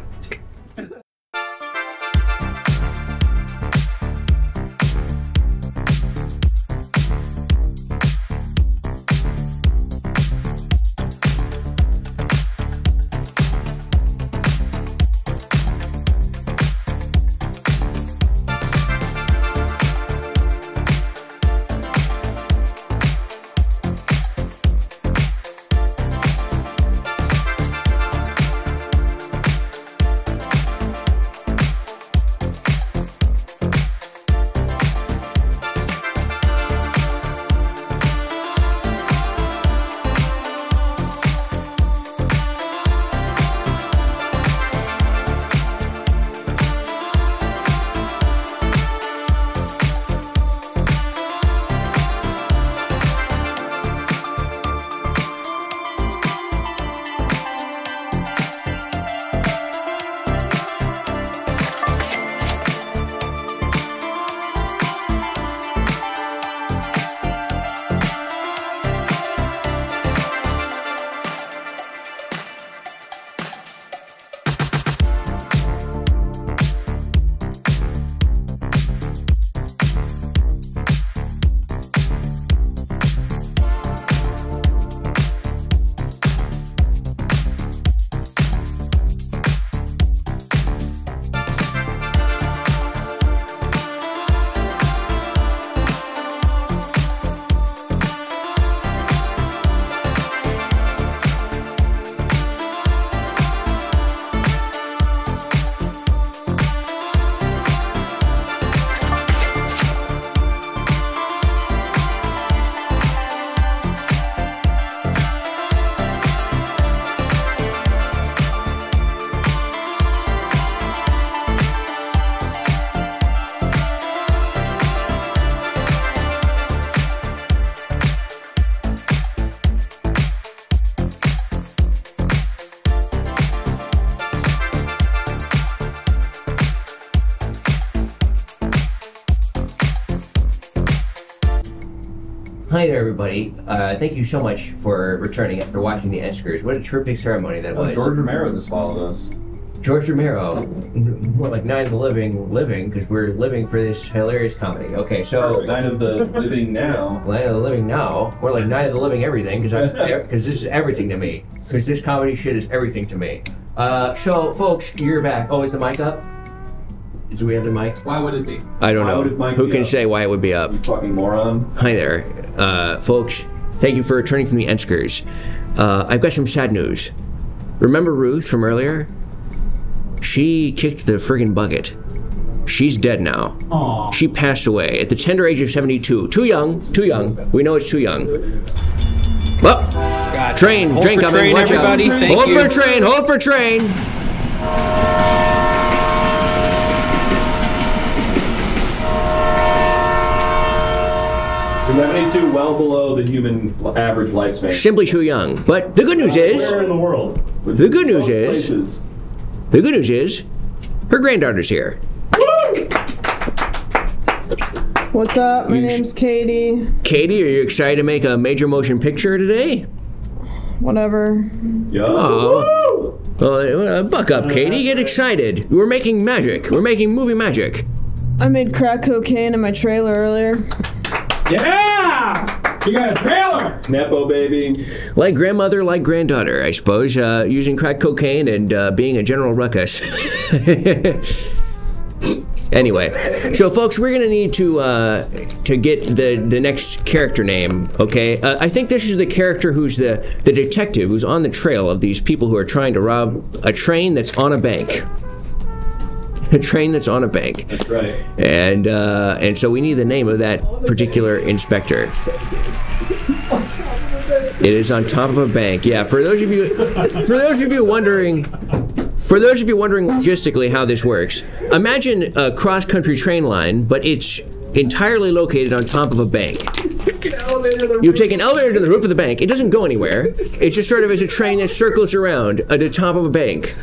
Hi there, everybody. Uh, thank you so much for returning after watching the Oscars. What a terrific ceremony that Oh, was. George Romero just followed us. George Romero, more like Night of the Living, living because we're living for this hilarious comedy. Okay, so Night of the Living Now. Night of the Living now, more like Night of the Living everything because because this is everything to me. Because this comedy shit is everything to me. Uh, so folks, you're back. Oh, is the mic up? Do we have the mic? Why would it be? I don't Why know. would it mic Who be can up? say why it would be up? You fucking moron. Hi there, uh, folks. Thank you for returning from the Enskers. Uh, I've got some sad news. Remember Ruth from earlier? She kicked the friggin' bucket. She's dead now. Aw. She passed away at the tender age of 72. Too young, too young. We know it's too young. Well, train, Hold train for coming. train, Watch out. everybody. Thank hold you. for train, hold for train. Seventy-two, well below the human average lifespan. Simply too young. But the good news is, Where in the world? the good news Most is, places. the good news is, her granddaughter's here. What's up? My name's Katie. Katie, are you excited to make a major motion picture today? Whatever. Oh. Uh, buck up, Katie. Get excited. We're making magic. We're making movie magic. I made crack cocaine in my trailer earlier. Yeah! You got a trailer! Nepo baby. Like grandmother, like granddaughter, I suppose. Uh, using crack cocaine and uh, being a general ruckus. anyway, so folks, we're gonna need to uh, to get the the next character name. Okay, uh, I think this is the character who's the the detective who's on the trail of these people who are trying to rob a train that's on a bank. A train that's on a bank. That's right. And uh, and so we need the name of that particular inspector. It is on top of a bank. Yeah, for those of you for those of you wondering for those of you wondering logistically how this works, imagine a cross-country train line, but it's entirely located on top of a bank. You take an elevator to the roof of the bank. It doesn't go anywhere. It's just sort of as a train that circles around at the top of a bank.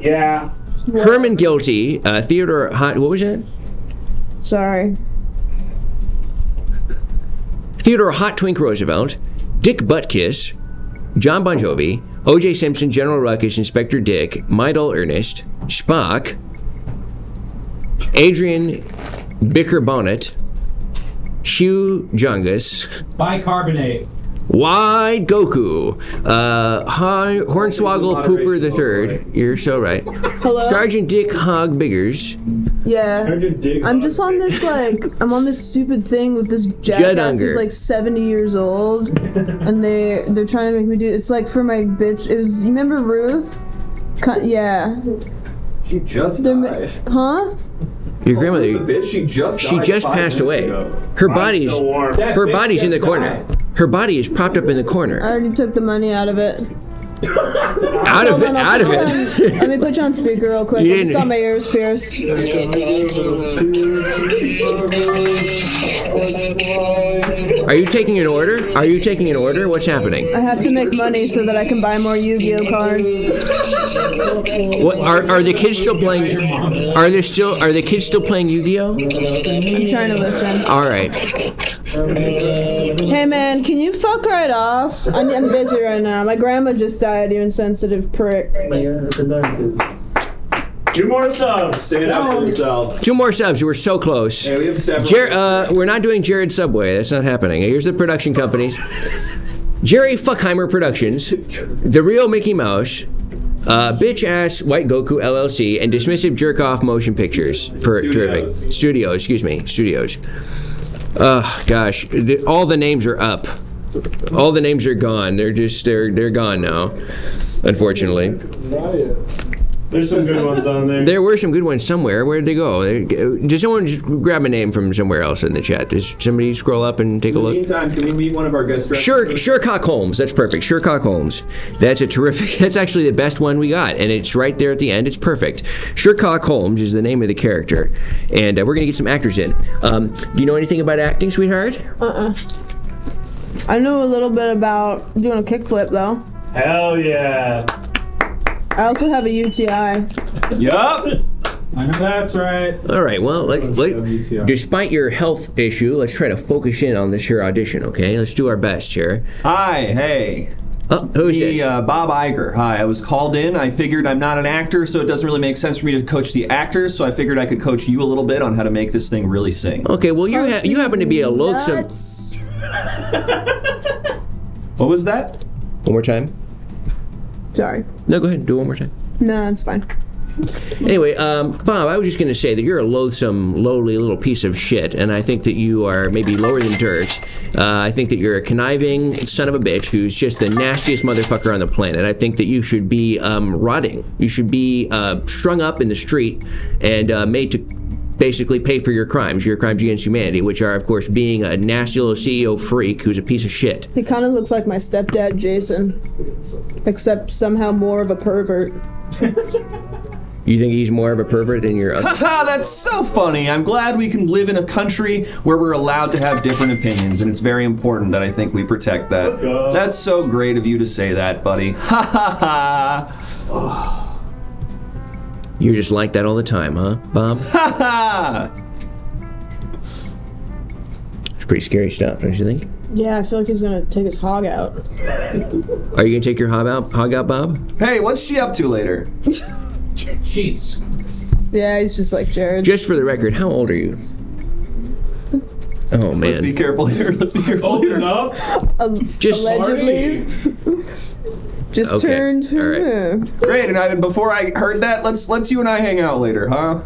Yeah. Herman Guilty, uh, Theodore Hot. What was that? Sorry. Theodore Hot Twink Roosevelt, Dick Buttkiss, John Bon Jovi, O.J. Simpson, General Ruckus, Inspector Dick, My Dull Ernest, Spock, Adrian Bicker Bonnet, Hugh Jungus, Bicarbonate. Wide Goku, uh, Hi- Hornswoggle Pooper the Third. You're so right. Hello? Sergeant Dick Hog Biggers, Yeah. I'm just on this like I'm on this stupid thing with this jackass Unger. who's like 70 years old, and they they're trying to make me do. It's like for my bitch. It was you remember Ruth? Cu- yeah. She just They're ma- died. Huh? Your grandmother. Oh, the bitch, she just She died just passed away. ago. Her body's still warm. That her body's in the just corner. Her body is propped up in the corner. I already took the money out of it. Out of it, out of it. Let me put you on speaker real quick. You I just got my ears pierced. Are you taking an order? Are you taking an order? What's happening? I have to make money so that I can buy more Yu-Gi-Oh cards. What are, are the kids still playing? Are they still are the kids still playing Yu-Gi-Oh? I'm trying to listen. All right. Hey man, can you fuck right off? I'm, I'm busy right now. My grandma just died, you insensitive prick. Two more subs. Stand up for yourself. Two more subs. We're so close. Hey, we have several. Jer- uh, we're not doing Jared Subway. That's not happening. Here's the production companies: Jerry Fuckheimer Productions, The Real Mickey Mouse, uh, Bitch Ass White Goku LLC, and Dismissive Jerk Off Motion Pictures. Per- terrific studios. Excuse me, studios. Oh gosh, the, all the names are up. All the names are gone. They're just they're they're gone now. Unfortunately. There's some good ones on there. There were some good ones somewhere. Where did they go? They- Did someone just grab a name from somewhere else in the chat? Does somebody scroll up and take a In the look? meantime, can we meet one of our guest directors? Sure, Shercock Holmes. That's perfect. Shercock Holmes. That's a terrific. That's actually the best one we got, and it's right there at the end. It's perfect. Shercock Holmes is the name of the character, and uh, we're gonna get some actors in. Um, do you know anything about acting, sweetheart? Uh-uh. I know a little bit about doing a kickflip though. Hell yeah. I also have a UTI. Yup. I know that's right. All right. Well, like, like, despite your health issue, let's try to focus in on this here audition. Okay, let's do our best here. Hi, hey. Oh, who is Me, this? Uh, Bob Iger. Hi, I was called in. I figured I'm not an actor, so it doesn't really make sense for me to coach the actors. So I figured I could coach you a little bit on how to make this thing really sing. Okay. Well, you ha- you happen to be a loathsome. What was that? One more time. Sorry. No, go ahead. Do it one more time. No, it's fine. Anyway, um, Bob, I was just going to say that you're a loathsome, lowly little piece of shit, and I think that you are maybe lower than dirt. Uh, I think that you're a conniving son of a bitch who's just the nastiest motherfucker on the planet. I think that you should be um, rotting. You should be uh, strung up in the street and uh, made to basically pay for your crimes, your crimes against humanity, which are, of course, being a nasty little CEO freak who's a piece of shit. He kind of looks like my stepdad, Jason, except somehow more of a pervert. You think he's more of a pervert than your other? Haha, that's so funny. I'm glad we can live in a country where we're allowed to have different opinions, and it's very important that I think we protect that. That's so great of you to say that, buddy. Ha ha ha. You're just like that all the time, huh, Bob? Ha ha. It's pretty scary stuff, don't you think? Yeah, I feel like he's gonna take his hog out. Are you gonna take your hog out, hog out, Bob? Hey, what's she up to later? Jesus. Yeah, he's just like Jared. Just for the record, how old are you? Oh man. Let's be careful here. Let's be careful here. up. Just allegedly. just Okay, turned. all right. Great, and I, before I heard that, let's let's you and I hang out later, huh?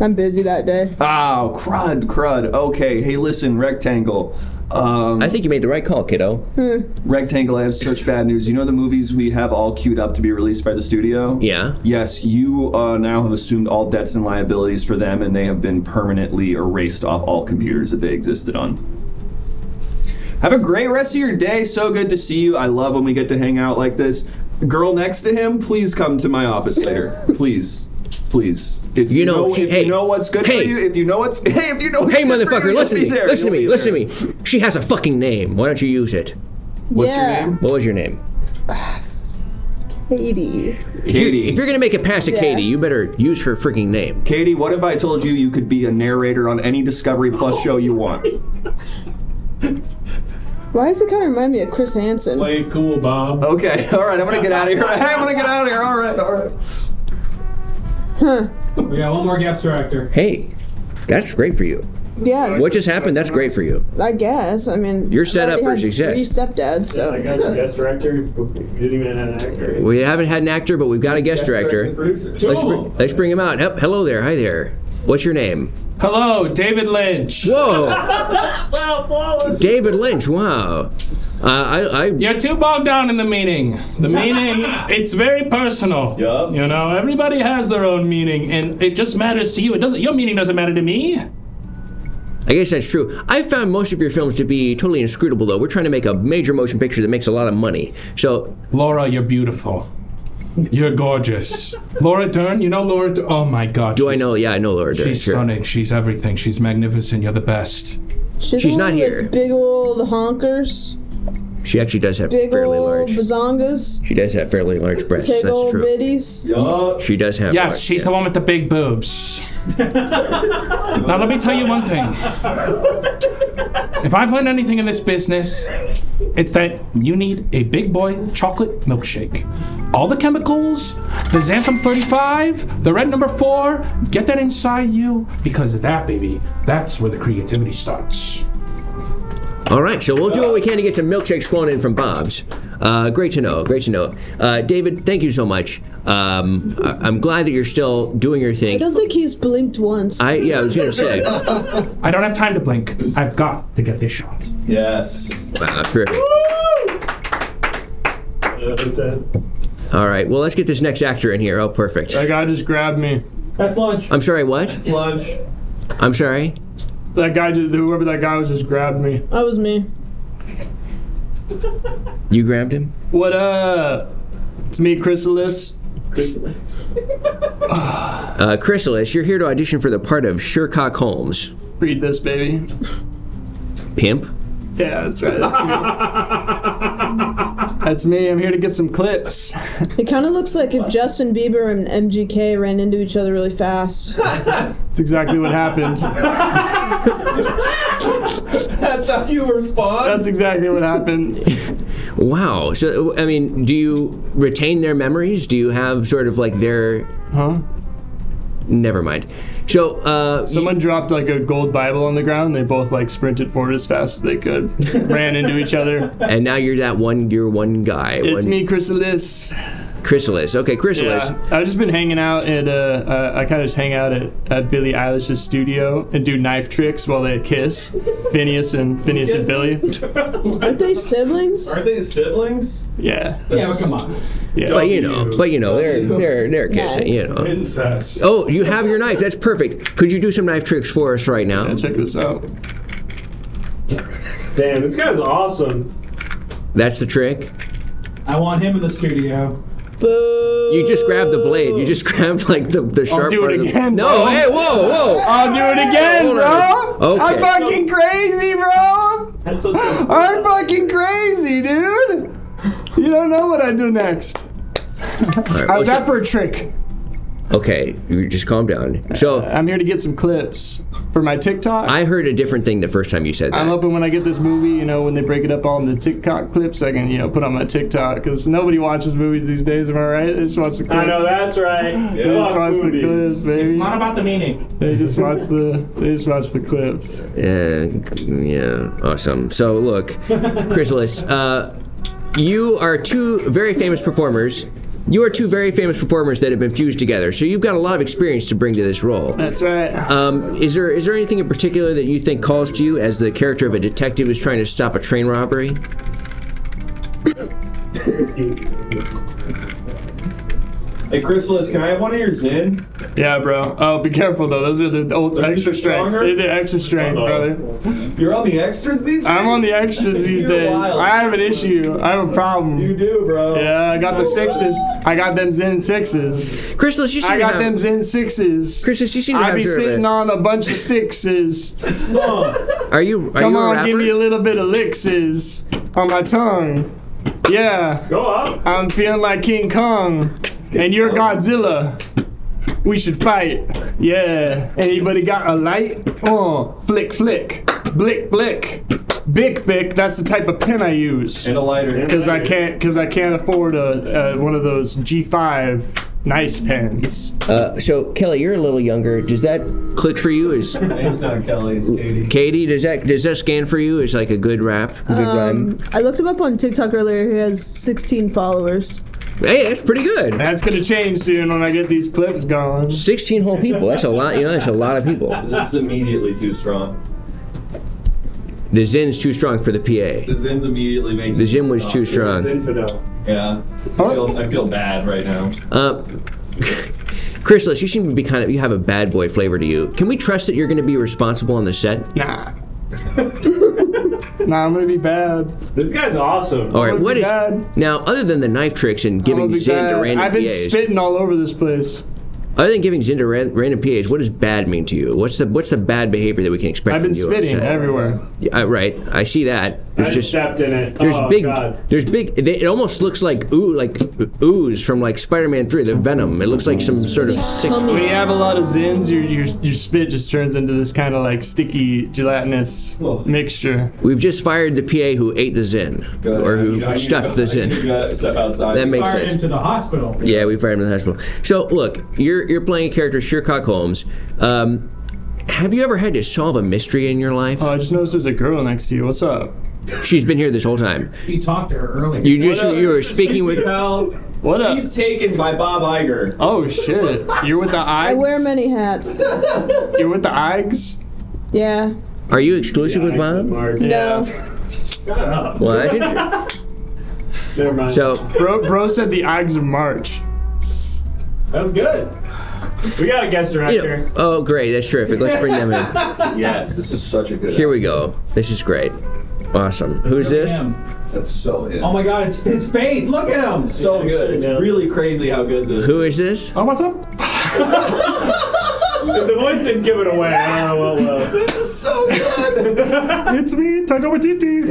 I'm busy that day. Oh, crud, crud. Okay, hey, listen, Rectangle. Um, I think you made the right call, kiddo. Rectangle, I have such bad news. You know the movies we have all queued up to be released by the studio? Yeah. Yes, you uh, now have assumed all debts and liabilities for them, and they have been permanently erased off all computers that they existed on. Have a great rest of your day. So good to see you. I love when we get to hang out like this. Girl next to him, please come to my office later. please. Please. If you, You know, know, she- if hey, you know what's good hey. for you, if you know what's hey, if you know what's Hey, good for motherfucker, you, listen to you'll me. be there. Listen to You'll me. be Listen there. to me. She has a fucking name. Why don't you use it? What's your name? What was your name? Katie. If you're, if you're gonna make it past a Yeah. Katie, you better use her freaking name. Katie, what if I told you you could be a narrator on any Discovery Plus show you want? Why does it kind of remind me of Chris Hansen? Play it cool, Bob. Okay, all right, I'm gonna get out of here. I'm gonna get out of here. All right, all right. We got one more guest director. Hey, that's great for you. Yeah. What just happened? That's great for you. I guess. I mean, You're set up already for had success. Three stepdads, so. I got a guest director. You didn't even have an actor. We haven't had an actor, but we've got a guest director. Producer. Let's, br- let's bring him out. Hep- Hello there. Hi there. What's your name? Hello, David Lynch. Whoa, wow. David Lynch. Wow. Uh, I, I, You're too bogged down in the meaning. The meaning, it's very personal. Yeah. You know, everybody has their own meaning, and it just matters to you. It doesn't. Your meaning doesn't matter to me. I guess that's true. I found most of your films to be totally inscrutable, though. We're trying to make a major motion picture that makes a lot of money. So, Laura, you're beautiful. You're gorgeous. Laura Dern, you know Laura. Dern? Oh my God. do I know? Yeah, I know Laura Dern. She's Sure. stunning. She's everything. She's magnificent. You're the best. She's, She's the not here. With big old honkers, She actually does have big fairly old large. bazongas, She does have fairly large breasts. big That's old true. bitties. Yup. She does have. Yes, large, she's yeah. the one with the big boobs. now let me tell you one thing. If I've learned anything in this business, it's that you need a big boy chocolate milkshake. All the chemicals, the xanthan 35, the red number 4, get that inside you because that, baby, that's where the creativity starts. All right, so we'll do what we can to get some milkshakes flown in from Bob's. Uh, great to know. Great to know. Uh, David, thank you so much. Um, I- I'm glad that you're still doing your thing. I don't think he's blinked once. I yeah, I was gonna say. I don't have time to blink. I've got to get this shot. Yes. Wow, terrific. All right, well let's get this next actor in here. Oh, perfect. That guy just grabbed me. That's lunch. I'm sorry. What? It's lunch. I'm sorry. That guy, just, whoever that guy was, just grabbed me. That was me. You grabbed him. What up? It's me, Chrysalis. Chrysalis. uh, Chrysalis, you're here to audition for the part of Sherlock Holmes. Read this, baby. Pimp. Yeah, that's right. That's That's me. I'm here to get some clips. It kind of looks like if Justin Bieber and MGK ran into each other really fast. That's exactly what happened. That's how you respond. That's exactly what happened. Wow. So, I mean, do you retain their memories? Do you have sort of like their. Huh? Never mind. So, uh. Someone dropped like a gold Bible on the ground. They both like sprinted forward as fast as they could, ran into each other. And now you're that one, you're one guy. It's one, me, Chrysalis. Chrysalis. Okay, Chrysalis. Yeah, I've just been hanging out at uh, uh I kind of just hang out at, at Billie Eilish's studio and do knife tricks while they kiss. Finneas and Finneas and Billie. Aren't they siblings? Aren't they siblings? Yeah. Yeah, but come on. Yeah. But you know, but you know, they're they're they're kissing. You know. Incest. Oh, you have your knife. That's perfect. Could you do some knife tricks for us right now? check this out. Damn, this guy's awesome. That's the trick. I want him in the studio. You just grabbed the blade. You just grabbed like the the sharp I'll do it part the- again, No, bro. hey, whoa, whoa! I'll do it again, Hold bro. Okay. I'm fucking crazy, bro. That's what's I'm fucking crazy, dude. You don't know what I do next. Alright, How's what's that for a trick? Okay, you just calm down. So I'm here to get some clips for my TikTok. I heard a different thing the first time you said that. I'm hoping when I get this movie, you know, when they break it up all into TikTok clips, I can, you know, put on my TikTok because nobody watches movies these days. Am I right? They just watch the clips. I know that's right. They just watch the clips, baby. It's not about the meaning. They just watch the. They just watch the clips. Yeah, yeah, awesome. So look, Chrysalis, uh, you are two very famous performers. You are two very famous performers that have been fused together. So you've got a lot of experience to bring to this role. That's right. Um, is there is there anything in particular that you think calls to you as the character of a detective who's trying to stop a train robbery? Hey, Chrysalis, can I have one of your Zyn? Yeah, bro. Oh, be careful though. Those are the old Those extra the strength. They're the extra strength, brother. You're on the extras these days? I'm on the extras these days. wild. I have an issue. I have a problem. You do, bro. Yeah, I got the uh, sixes. I got them Zyn sixes. Chrysalis, you seem I got have- them Zyn sixes. Chrysalis, you seem to I have be sort of a- sitting on a bunch of stickses. Are you are Come you on, rapper? give me a little bit of licks on my tongue. Yeah. Go up. I'm feeling like King Kong, and you're Godzilla. We should fight. Yeah. Anybody got a light? Oh, flick, flick, blick, blick, bic, bic. That's the type of pen I use. And a lighter. Cause I can't, cause I can't afford a, uh one of those G5 nice pens. Uh, so Kelly, you're a little younger. Does that click for you? Is It's not Kelly, it's Katie. Katie? Does that does that scan for you? Is like a good rap, a good rhyme? Um, I looked him up on TikTok earlier. He has 16 followers. Hey, that's pretty good. That's gonna change soon when I get these clips going. 16 whole people. That's a lot. You know, that's a lot of people. This is immediately too strong. The Zyn's too strong for the PA. The Zyn's immediately making The me Zyn was too strong. Infidel. Yeah. I feel, I feel bad right now. Uh, Chrysalis, you seem to be kind of you have a bad boy flavor to you. Can we trust that you're going to be responsible on the set? Nah. nah, I'm gonna be bad. This guy's awesome. All right, gonna what be is bad. now other than the knife tricks and giving gonna be Zyn to bad. random I've been PAs? spitting all over this place. Other than giving Zyn to ran, random PAs, what does bad mean to you? What's the what's the bad behavior that we can expect I've from been you? spitting set? everywhere. Yeah, uh, right. I see that. I There's just just stepped in it. there's oh, big God. there's big. It almost looks like ooh like ooze from like Spider-Man Three, the Venom. It looks like some sort of sick. When you have a lot of Zyns, your your, your spit just turns into this kind of like sticky, gelatinous mixture. We've just fired the PA who ate the Zyn or who I need to stuffed go- the I need Zyn. to go step outside. That makes Fired sense. into the hospital. Yeah, we fired him in the hospital. So look, you're you're playing a character Sherlock Holmes. Um, have you ever had to solve a mystery in your life? Oh, I just noticed there's a girl next to you. What's up? She's been here this whole time. You talked to her earlier. You just What up? you were speaking with. Hell, What up? she's taken by Bob Iger. Oh shit! You're with the Igs. I wear many hats. You're with the Igs. Yeah. Are you exclusive with Bob? mark. No. Shut up. Well, that's interesting. Never mind. So Bro, bro said the Igs of March. that was good. We got a guest you director. know, oh great, that's terrific. Let's bring them in. Yes, this is such a good. Here we go. This is great. Awesome. Who's this? Him. That's so it. Oh my god, it's his face. Look at him. so good. It's Yeah. really crazy how good this. Who is this? Oh, what's up? The voice didn't give it away, I don't know what will. This is so good. It's me, Taika Waititi.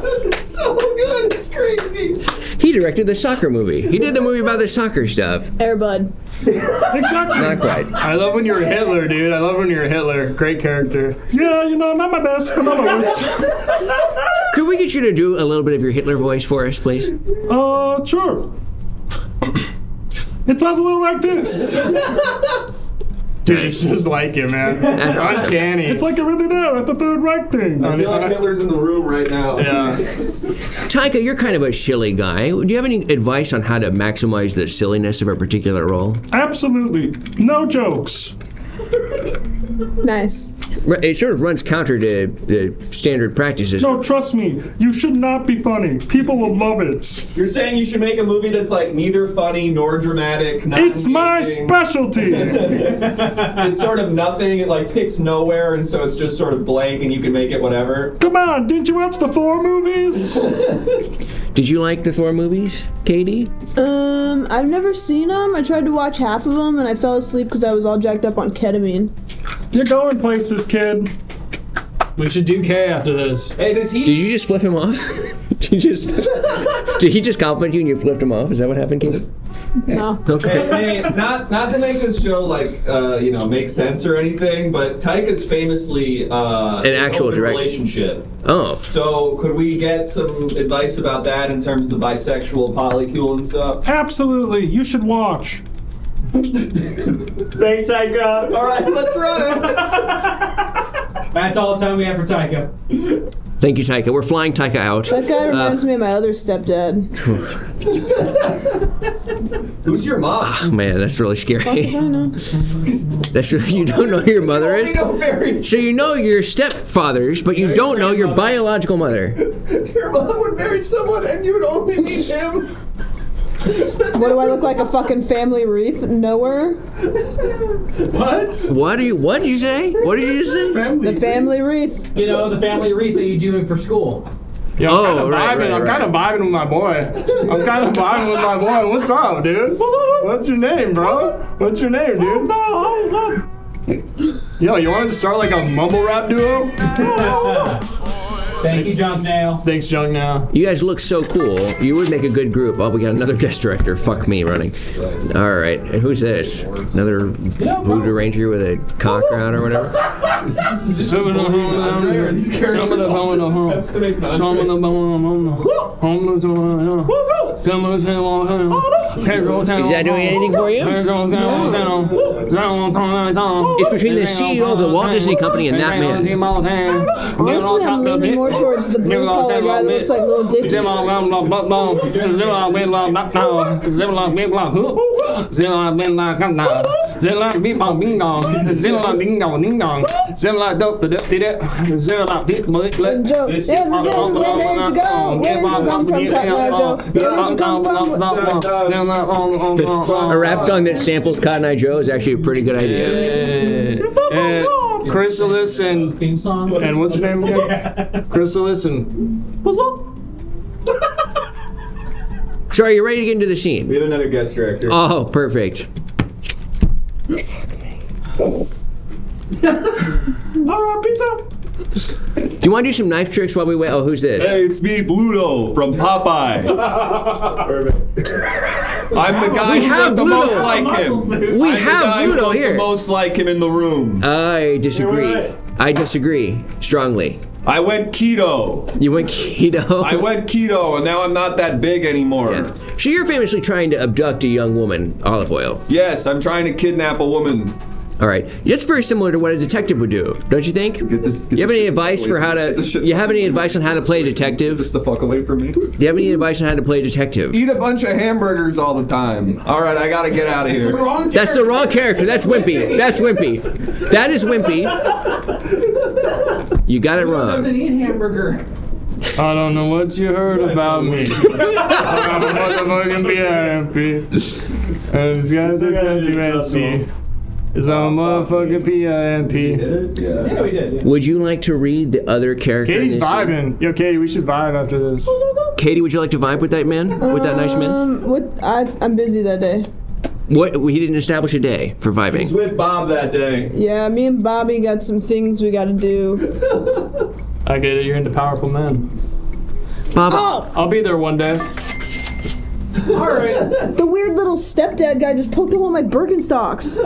this is so so good. It's crazy. He directed the soccer movie. He did the movie about the soccer stuff. Air Bud. Exactly. Not quite. I love when you were Hitler, dude. I love when you were Hitler. Great character. Yeah, you know, not my best, but not my worst. Could we get you to do a little bit of your Hitler voice for us, please? Uh, sure. It sounds a little like this. Dude, it's just like it, man. That's awesome. Uncanny. It's like a really there at the Third Reich thing. I feel like Hitler's in the room right now. Yeah. Taika, you're kind of a silly guy. Do you have any advice on how to maximize the silliness of a particular role? Absolutely. No jokes. Nice. It sort of runs counter to the standard practices. No, trust me. You should not be funny. People will love it. You're saying you should make a movie that's like neither funny nor dramatic. Not It's my specialty. it's sort of nothing. It like picks nowhere, and so it's just sort of blank, and you can make it whatever. Come on, didn't you watch the Thor movies? Did you like the Thor movies, Katie? Um, I've never seen them. I tried to watch half of them and I fell asleep because I was all jacked up on ketamine. You're going places, kid. We should do K after this. Hey, does he? Did you just flip him off? did you just? did he just compliment you and you flipped him off? Is that what happened, Katie? No. Okay. Hey, hey, not not to make this show like uh, you know make sense or anything, but Taika is famously uh, An actual open direct- relationship. Oh. So could we get some advice about that in terms of the bisexual polycule and stuff? Absolutely. You should watch. Thanks, Taika. All right, let's run it. That's all the time we have for Taika. Thank you, Taika. We're flying Taika out. That guy Uh, reminds me of my other stepdad. Who's your mom? oh, man, that's really Fuck scary. I know. That's really, you don't know who your mother is. We know very. So you know your stepfathers, but you don't know your biological mother. Your mom would marry someone, and you would only meet him. What do I look like? A fucking family wreath? Nowhere? What? What do you? What did you say? What did you just say? The family wreath. You know, the family wreath that you do doing for school. Yeah, I'm Oh, kind of right, vibing. right, I'm right. kind of vibing with my boy. I'm kind of vibing with my boy. What's up, dude? What's your name, bro? What's your name, dude? Oh, Yo, you want to start like a mumble rap duo? Thank you, Junk Nail. Thanks, Junk Now. You guys look so cool. You would make a good group. Oh, we got another guest director. Fuck me running. All right. And who's this? Another voodoo ranger with a cock around or whatever? This is just bullying Nandre, or these characters all just steps to make Andre. Is that doing anything for you? It's between the CEO of the Walt Disney Company and that man. Honestly, I'm leaning more towards the blue collar guy that looks like Little Dicky. Joe, yeah, where did you go? Where did you come from, Cotton Eye Joe? Where did you come from? A rap song that samples Cotton Eye Joe is actually a pretty good idea. Chrysalis and Theme song. and what's your name again? Chrysalis and So, are you ready to get into the scene? We have another guest director. Oh, perfect. all right, peace out. Do you want to do some knife tricks while we wait? Oh, who's this? Hey, it's me, Bluto from Popeye. Perfect. I'm the guy We who have looked the Bluto. most like him. We I'm the have guy Bluto looked here. The most like him in the room. I disagree. right. I disagree strongly. I went keto. You went keto. I went keto, and now I'm not that big anymore. Yeah. So you're famously trying to abduct a young woman, Olive Oyl. Yes, I'm trying to kidnap a woman. All right, that's very similar to what a detective would do, don't you think? Get this. Get you have any advice for how to? You have any advice on how to play a detective? Just the fuck away from me. Do you have any advice on how to play a detective? Eat a bunch of hamburgers all the time. All right, I gotta get out of here. That's the wrong character. That's Wimpy. That's Wimpy. That is Wimpy. You got it wrong. Doesn't eat hamburger. I don't know what you heard about me. I'm a motherfucking PIMP. And it's got this sentimency. Is I'm a motherfucking PIMP. Yeah, we did. Yeah. Would you like to read the other character? Katie's vibing. Yo, Katie, we should vibe after this. Katie, would you like to vibe with that man? With that nice man? Um, what? I, I'm busy that day. What? He didn't establish a day for vibing. He's with Bob that day. Yeah, me and Bobby got some things we gotta do. I get it. You're into powerful men. Bob. Oh, I'll be there one day. All right. The weird little stepdad guy just poked a hole in my Birkenstocks.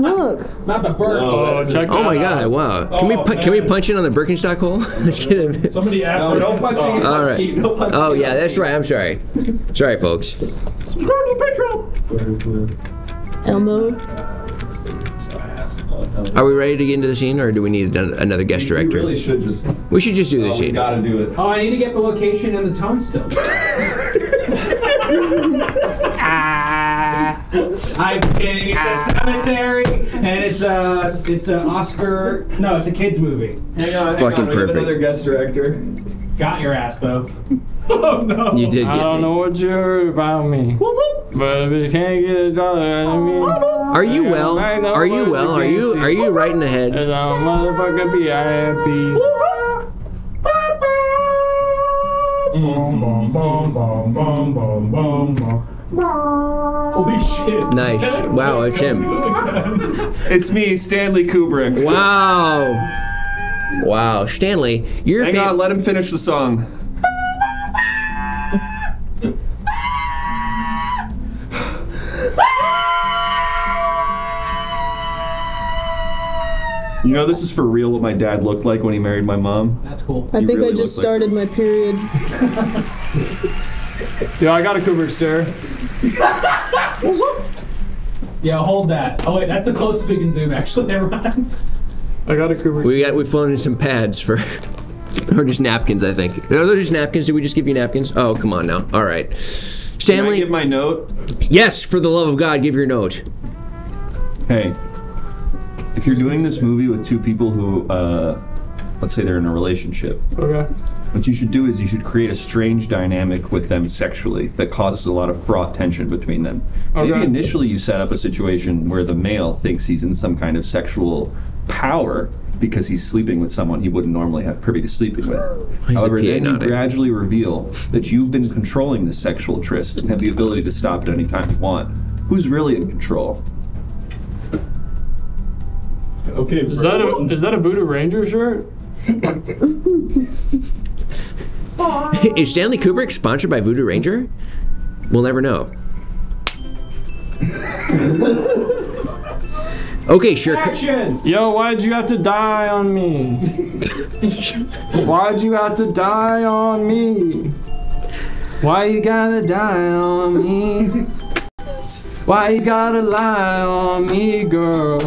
Look. Not the bird. Oh, check Oh my. God! Wow. Can we Oh, pu- can we man. punch in on the Birkenstock hole? Let's get him. Somebody asked No, me no punching stop. in. All right. No punching Oh in yeah, that's me. right. I'm sorry. Sorry, folks. Subscribe to the Where's the? Elmo. Are we ready to get into the scene, or do we need an- another guest We director? really should just. We should just do the Oh, we scene. gotta do it. Oh, I need to get the location and the tone still. Ah. I'm kidding. It's a ah. cemetery, and it's a it's an Oscar. No, it's a kids movie. Hang on, hang Fucking on. We have perfect. another guest director. Got your ass though. Oh no. You did I don't me. know what you heard about me. But if you can't get a dollar out of me. Are you well? Are you well? Are you are you right in the head? And I'll motherfucker be happy. Holy shit. Nice. Wow, it's him. It's me, Stanley Kubrick. Wow. Wow, Stanley, you're Hang fam- on, let him finish the song. You know, this is for real what my dad looked like when he married my mom. That's cool. I You think really I just look like- started my period. Yeah, I got a Kubrick stare. What's up? Yeah, hold that. Oh wait, that's the closest we can zoom. Actually, never mind. I got a Kubrick. We got we've flown in some pads for or just napkins, I think. Are those just napkins? Did we just give you napkins? Oh, come on now. All right. Can I Stanley, give my note? yes, for the love of God, give your note. Hey, if you're doing this movie with two people who, uh, let's say they're in a relationship, Okay. what you should do is you should create a strange dynamic with them sexually that causes a lot of fraught tension between them. Maybe Okay. initially you set up a situation where the male thinks he's in some kind of sexual power because he's sleeping with someone he wouldn't normally have privy to sleeping with. He's a However, PA then you nodding. gradually reveal that you've been controlling this sexual tryst and have the ability to stop at any time you want. Who's really in control? Okay, Is that a is that a Voodoo Ranger shirt? Is Stanley Kubrick sponsored by Voodoo Ranger? We'll never know. Okay, sure. Action! Yo, why'd you have to die on me? why'd you have to die on me? Why you gotta die on me? Why you gotta lie on me, girl?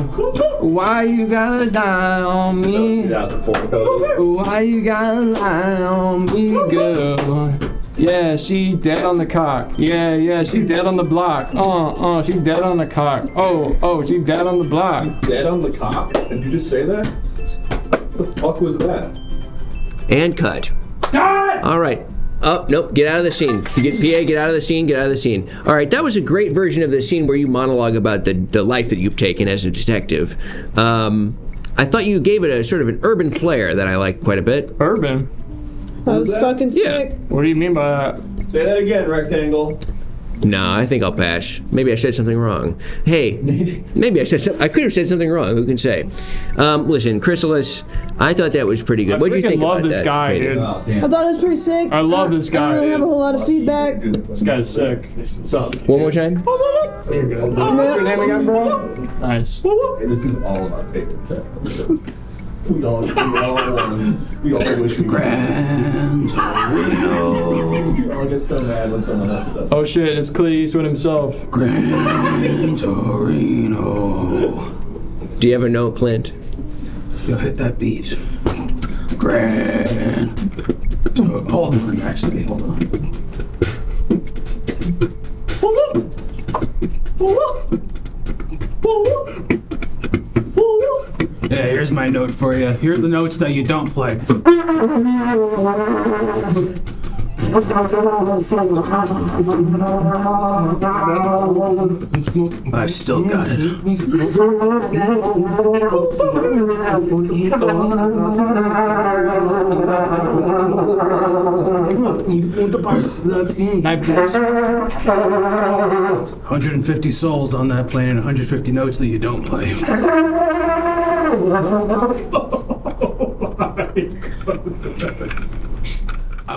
Why you gotta die on me? 2004. Why you gotta lie on me, girl? Yeah, she dead on the cock. Yeah, yeah, she dead on the block. Uh, uh, she dead on the cock. Oh, oh, she dead on the block. She's Dead on the cock? Did you just say that? What the fuck was that? And cut. All right. Oh, nope. Get out of the scene. Get, PA, get out of the scene. Get out of the scene. All right. That was a great version of the scene where you monologue about the, the life that you've taken as a detective. Um, I thought you gave it a sort of an urban flair that I like quite a bit. Urban? That was fucking sick. Yeah. What do you mean by that? Say that again, rectangle. No, I think I'll pass. Maybe I said something wrong. Hey, maybe I said some, I could have said something wrong. Who can say? Um, listen, Chrysalis, I thought that was pretty good. What do you freaking think love about this that, guy, Katie? dude. I thought it was pretty sick. I love this guy, I don't really have a whole lot of feedback. This guy's sick. What's up? One more time. You're good. What's your name again, bro? Nice. This is all about paper check. We all, we all, um, we all wish we Gran Torino. We all get so mad when someone else does. Oh shit, it's Clint Eastwood himself. Gran Torino. Do you ever know note, Clint? Yo, hit that beat. Gran. Tor- Hold on, actually, hold on. Yeah, here's my note for you. Here are the notes that you don't play. I still got it. Knife juice. 150 souls on that plane and 150 notes that you don't play. I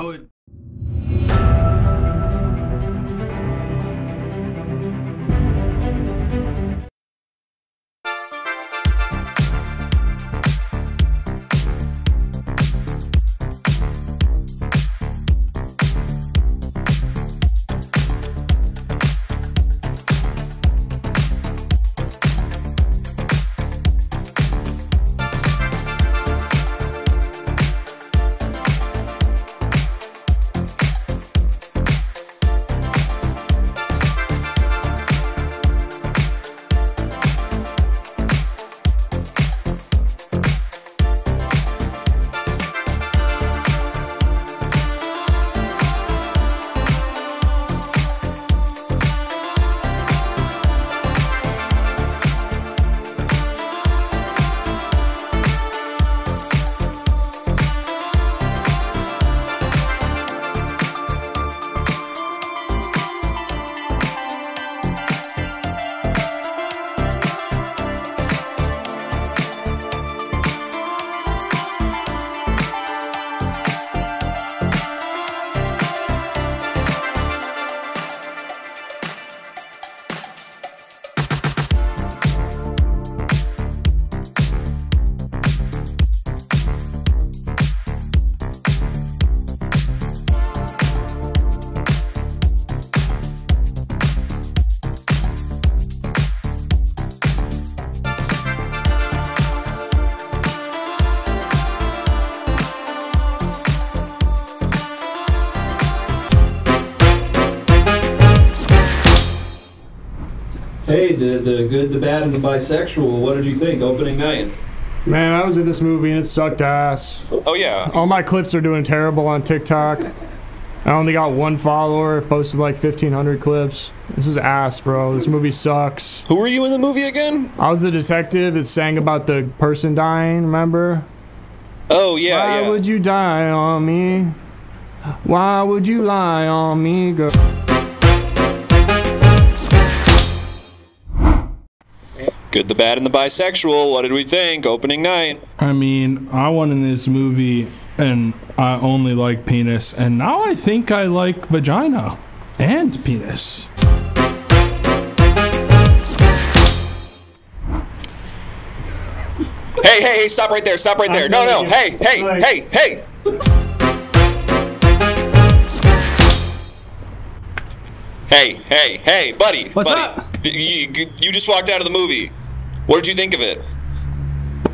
know it. The the good, the bad, and the bisexual. What did you think opening night? Man, I was in this movie and it sucked ass. Oh yeah. All my clips are doing terrible on TikTok. I only got one follower, posted like 1,500 clips. This is ass, bro. This movie sucks. Who were you in the movie again? I was the detective that sang about the person dying, remember? Oh yeah, Why yeah. would you die on me? Why would you lie on me, girl? Good, the bad, and the bisexual. What did we think opening night? I mean, I went in this movie and I only like penis, and now I think I like vagina and penis. Hey, hey, hey! Stop right there! Stop right there! No, no! Hey, hey, hey, hey! Hey, hey, hey, buddy! What's buddy. up? You, you just walked out of the movie. What did you think of it?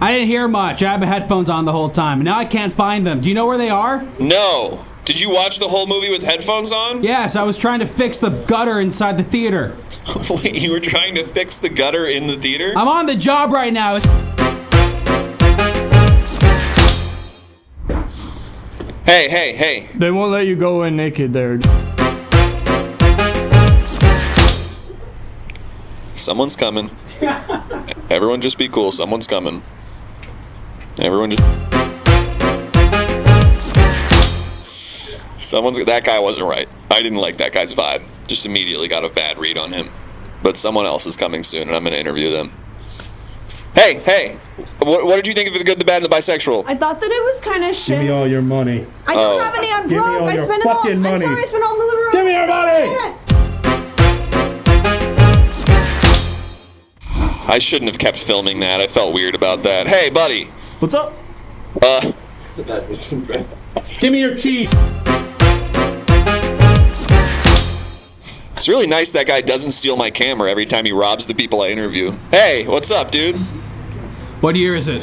I didn't hear much. I had my headphones on the whole time. and Now I can't find them. Do you know where they are? No. Did you watch the whole movie with headphones on? Yes, I was trying to fix the gutter inside the theater. Wait, you were trying to fix the gutter in the theater? I'm on the job right now. Hey, hey, hey! They won't let you go in naked there. Someone's coming. Everyone just be cool. Someone's coming. Everyone just. Someone's. That guy wasn't right. I didn't like that guy's vibe. Just immediately got a bad read on him. But someone else is coming soon, and I'm going to interview them. Hey, hey! What, what did you think of the good, the bad, and the bisexual? I thought that it was kind of shit. Give me all your money. I don't Oh. have any. I'm Give me broke. all I spent it all. fucking I'm money. sorry. I spent all the little. Give me your money. I shouldn't have kept filming that. I felt weird about that. Hey, buddy! What's up? Uh. Give me your cheese. It's really nice that guy doesn't steal my camera every time he robs the people I interview. Hey, what's up, dude? What year is it?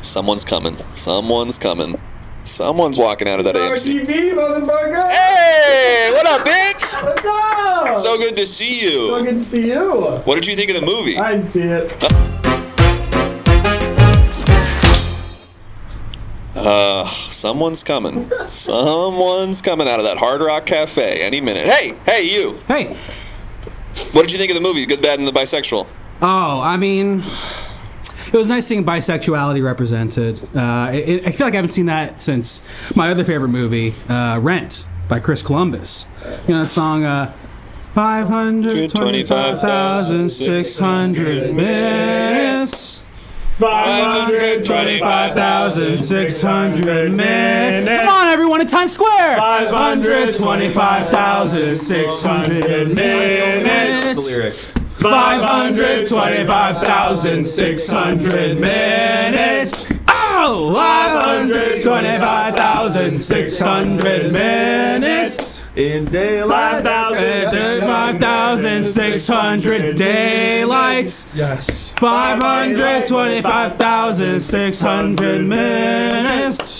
Someone's coming. Someone's coming. Someone's walking out of that AMC. TV, motherfucker. Hey, what up, bitch? What's up? So good to see you. So good to see you. What did you think of the movie? I didn't see it. Uh, someone's coming. Someone's coming out of that Hard Rock Cafe any minute. Hey, hey, you. Hey. What did you think of the movie? Good, bad, and the bisexual. Oh, I mean, it was nice seeing bisexuality represented. Uh, it, I feel like I haven't seen that since my other favorite movie, uh, Rent, by Chris Columbus. You know that song, uh, 525,600 minutes. 525,600 minutes. Come on, everyone, in Times Square. 525,600 minutes. 525,600 minutes. Oh, 525,600 minutes. In daylight. 5,600 daylights. Yes. 525,600 minutes.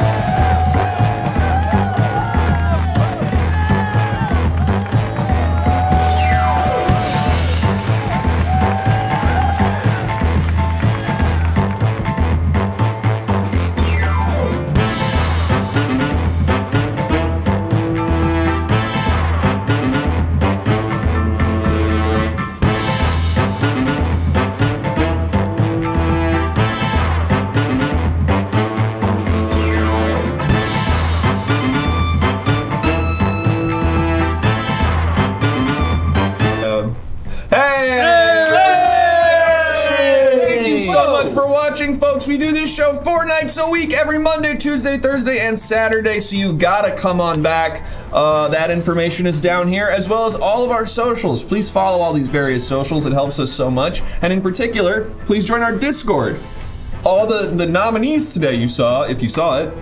folks. We do this show four nights a week, every Monday, Tuesday, Thursday, and Saturday. So you've got to come on back. Uh, that information is down here, as well as all of our socials. Please follow all these various socials. It helps us so much. And in particular, please join our Discord. All the the nominees today you saw, if you saw it,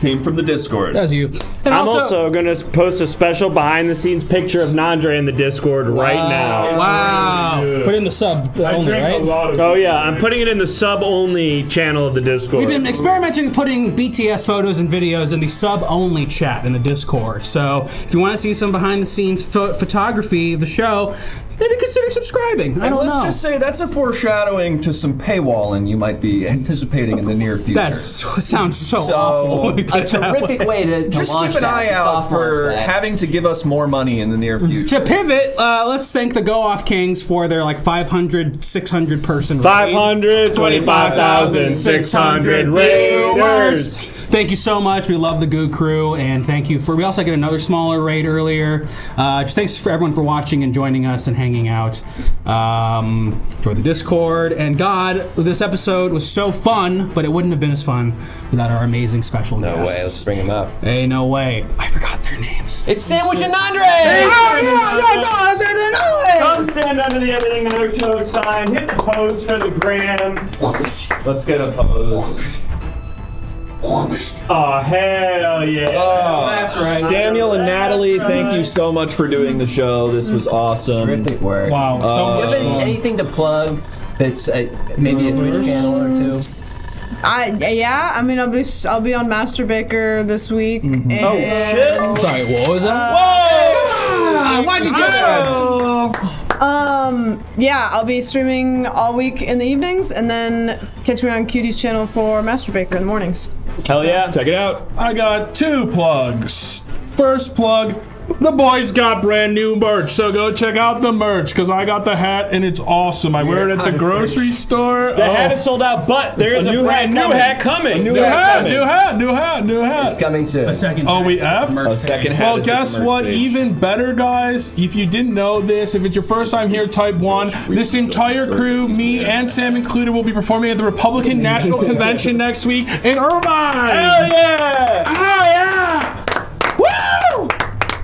came from the Discord. That was you. I'm also, going to post a special behind the scenes picture of Nandre in the Discord right now. Wow. Put in the sub only, right? Oh yeah, I'm putting it in the sub only channel of the Discord. We've been experimenting with putting BTS photos and videos in the sub only chat in the Discord. So if you want to see some behind the scenes pho- photography of the show, maybe consider subscribing. I And don't let's know. just say that's a foreshadowing to some paywalling you might be anticipating in the near future. That sounds so, awful. when we put way. To just keep an eye out for having to give us more money in the near future. To pivot, uh, let's thank the Go Off Kings for their like 500, 600 person raid. 525,600 raiders. Thank you so much. We love the Goo Crew, and thank you for. We also got another smaller raid earlier. Uh, just thanks for everyone for watching and joining us and hanging out. Um, enjoy the Discord, and God, this episode was so fun, but it wouldn't have been as fun without our amazing special No guests. No way. Let's bring them up. Hey, no way. I forgot their names. It's Sandwich and Nandre. Come stand under the Everything Now Show sign. Hit the pose for the gram. Let's get a pose. Oh hell yeah! Oh, that's right. Samuel and Natalie, thank you so much for doing the show. This was awesome. Terrific work. Wow. Uh, Do you have any, anything to plug that's uh, maybe a Twitch channel or two? I yeah, I mean I'll be I'll be on Master Baker this week. Mm-hmm. And, Oh, shit. Sorry, what was that? Whoa! Why'd you do that? Um, yeah, I'll be streaming all week in the evenings, and then catch me on Cutie's channel for Master Baker in the mornings. Hell yeah! Check it out. I got two plugs. First plug, the boys got brand new merch, so go check out the merch because I got the hat and it's awesome. I wear it at the grocery store. The Oh. hat is sold out, but there is a, new brand hat new hat coming. New, hat, new hat, new hat, new hat. It's coming soon. A second. Oh, we F? A second hat Well, is at the guess what? page. Even better, guys. If you didn't know this, if it's your first time here, type one. This entire crew, me and Sam included, will be performing at the Republican National Convention next week in Irvine. Hell yeah! Hell yeah! Woo!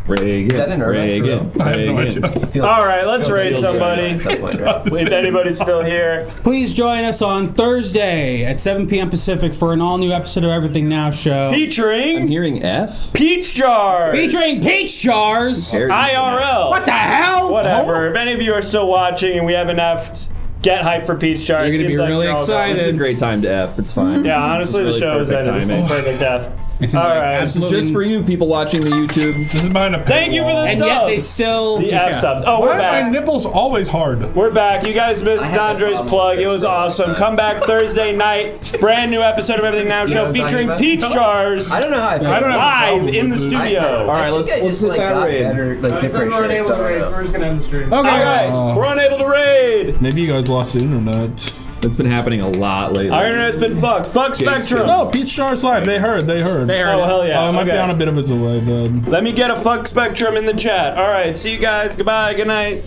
Reagan. Is that in Irvine? Reagan. I have no Reagan. idea. All right, let's raid feels somebody. right some point, right? If anybody's still here. Please join us on Thursday at 7 p.m. Pacific for an all new episode of Everything Now show. Featuring. I'm hearing F. Peach Jar. Featuring Peach Jars. IRL. What the hell? Whatever. Oh. If any of you are still watching and we haven't effed, get hyped for Peach Jar. You're gonna be like really excited. This is a great time to F. It's fine. Yeah, honestly, This the is show is perfect ended. Timing. perfect F. It seems All. This is just for you people watching the YouTube. This is behind a Thank you for the And subs. yet they still. The Yeah. F subs. Oh, Why we're are my back. nipples always hard? We're back. You guys missed Nandre's plug. It was awesome. Come back Thursday night. Brand new episode of Everything Now Show featuring Peach Jars I don't know how I. I don't have a live in the with this. studio. All right, let's let's just, hit that got raid. better, like different We're unable to shit. raid. We're just gonna end the stream. Okay. All right, we're unable to raid. Maybe you guys lost the internet. That's been happening a lot lately. Our internet's been fucked. Fuck Spectrum. No, Peach Stars Live. They heard. They heard. They heard Oh, it. hell yeah. Oh, it might be Okay. on a bit of a delay, bud. Let me get a fuck Spectrum in the chat. All right, see you guys. Goodbye. Good night.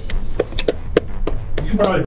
You probably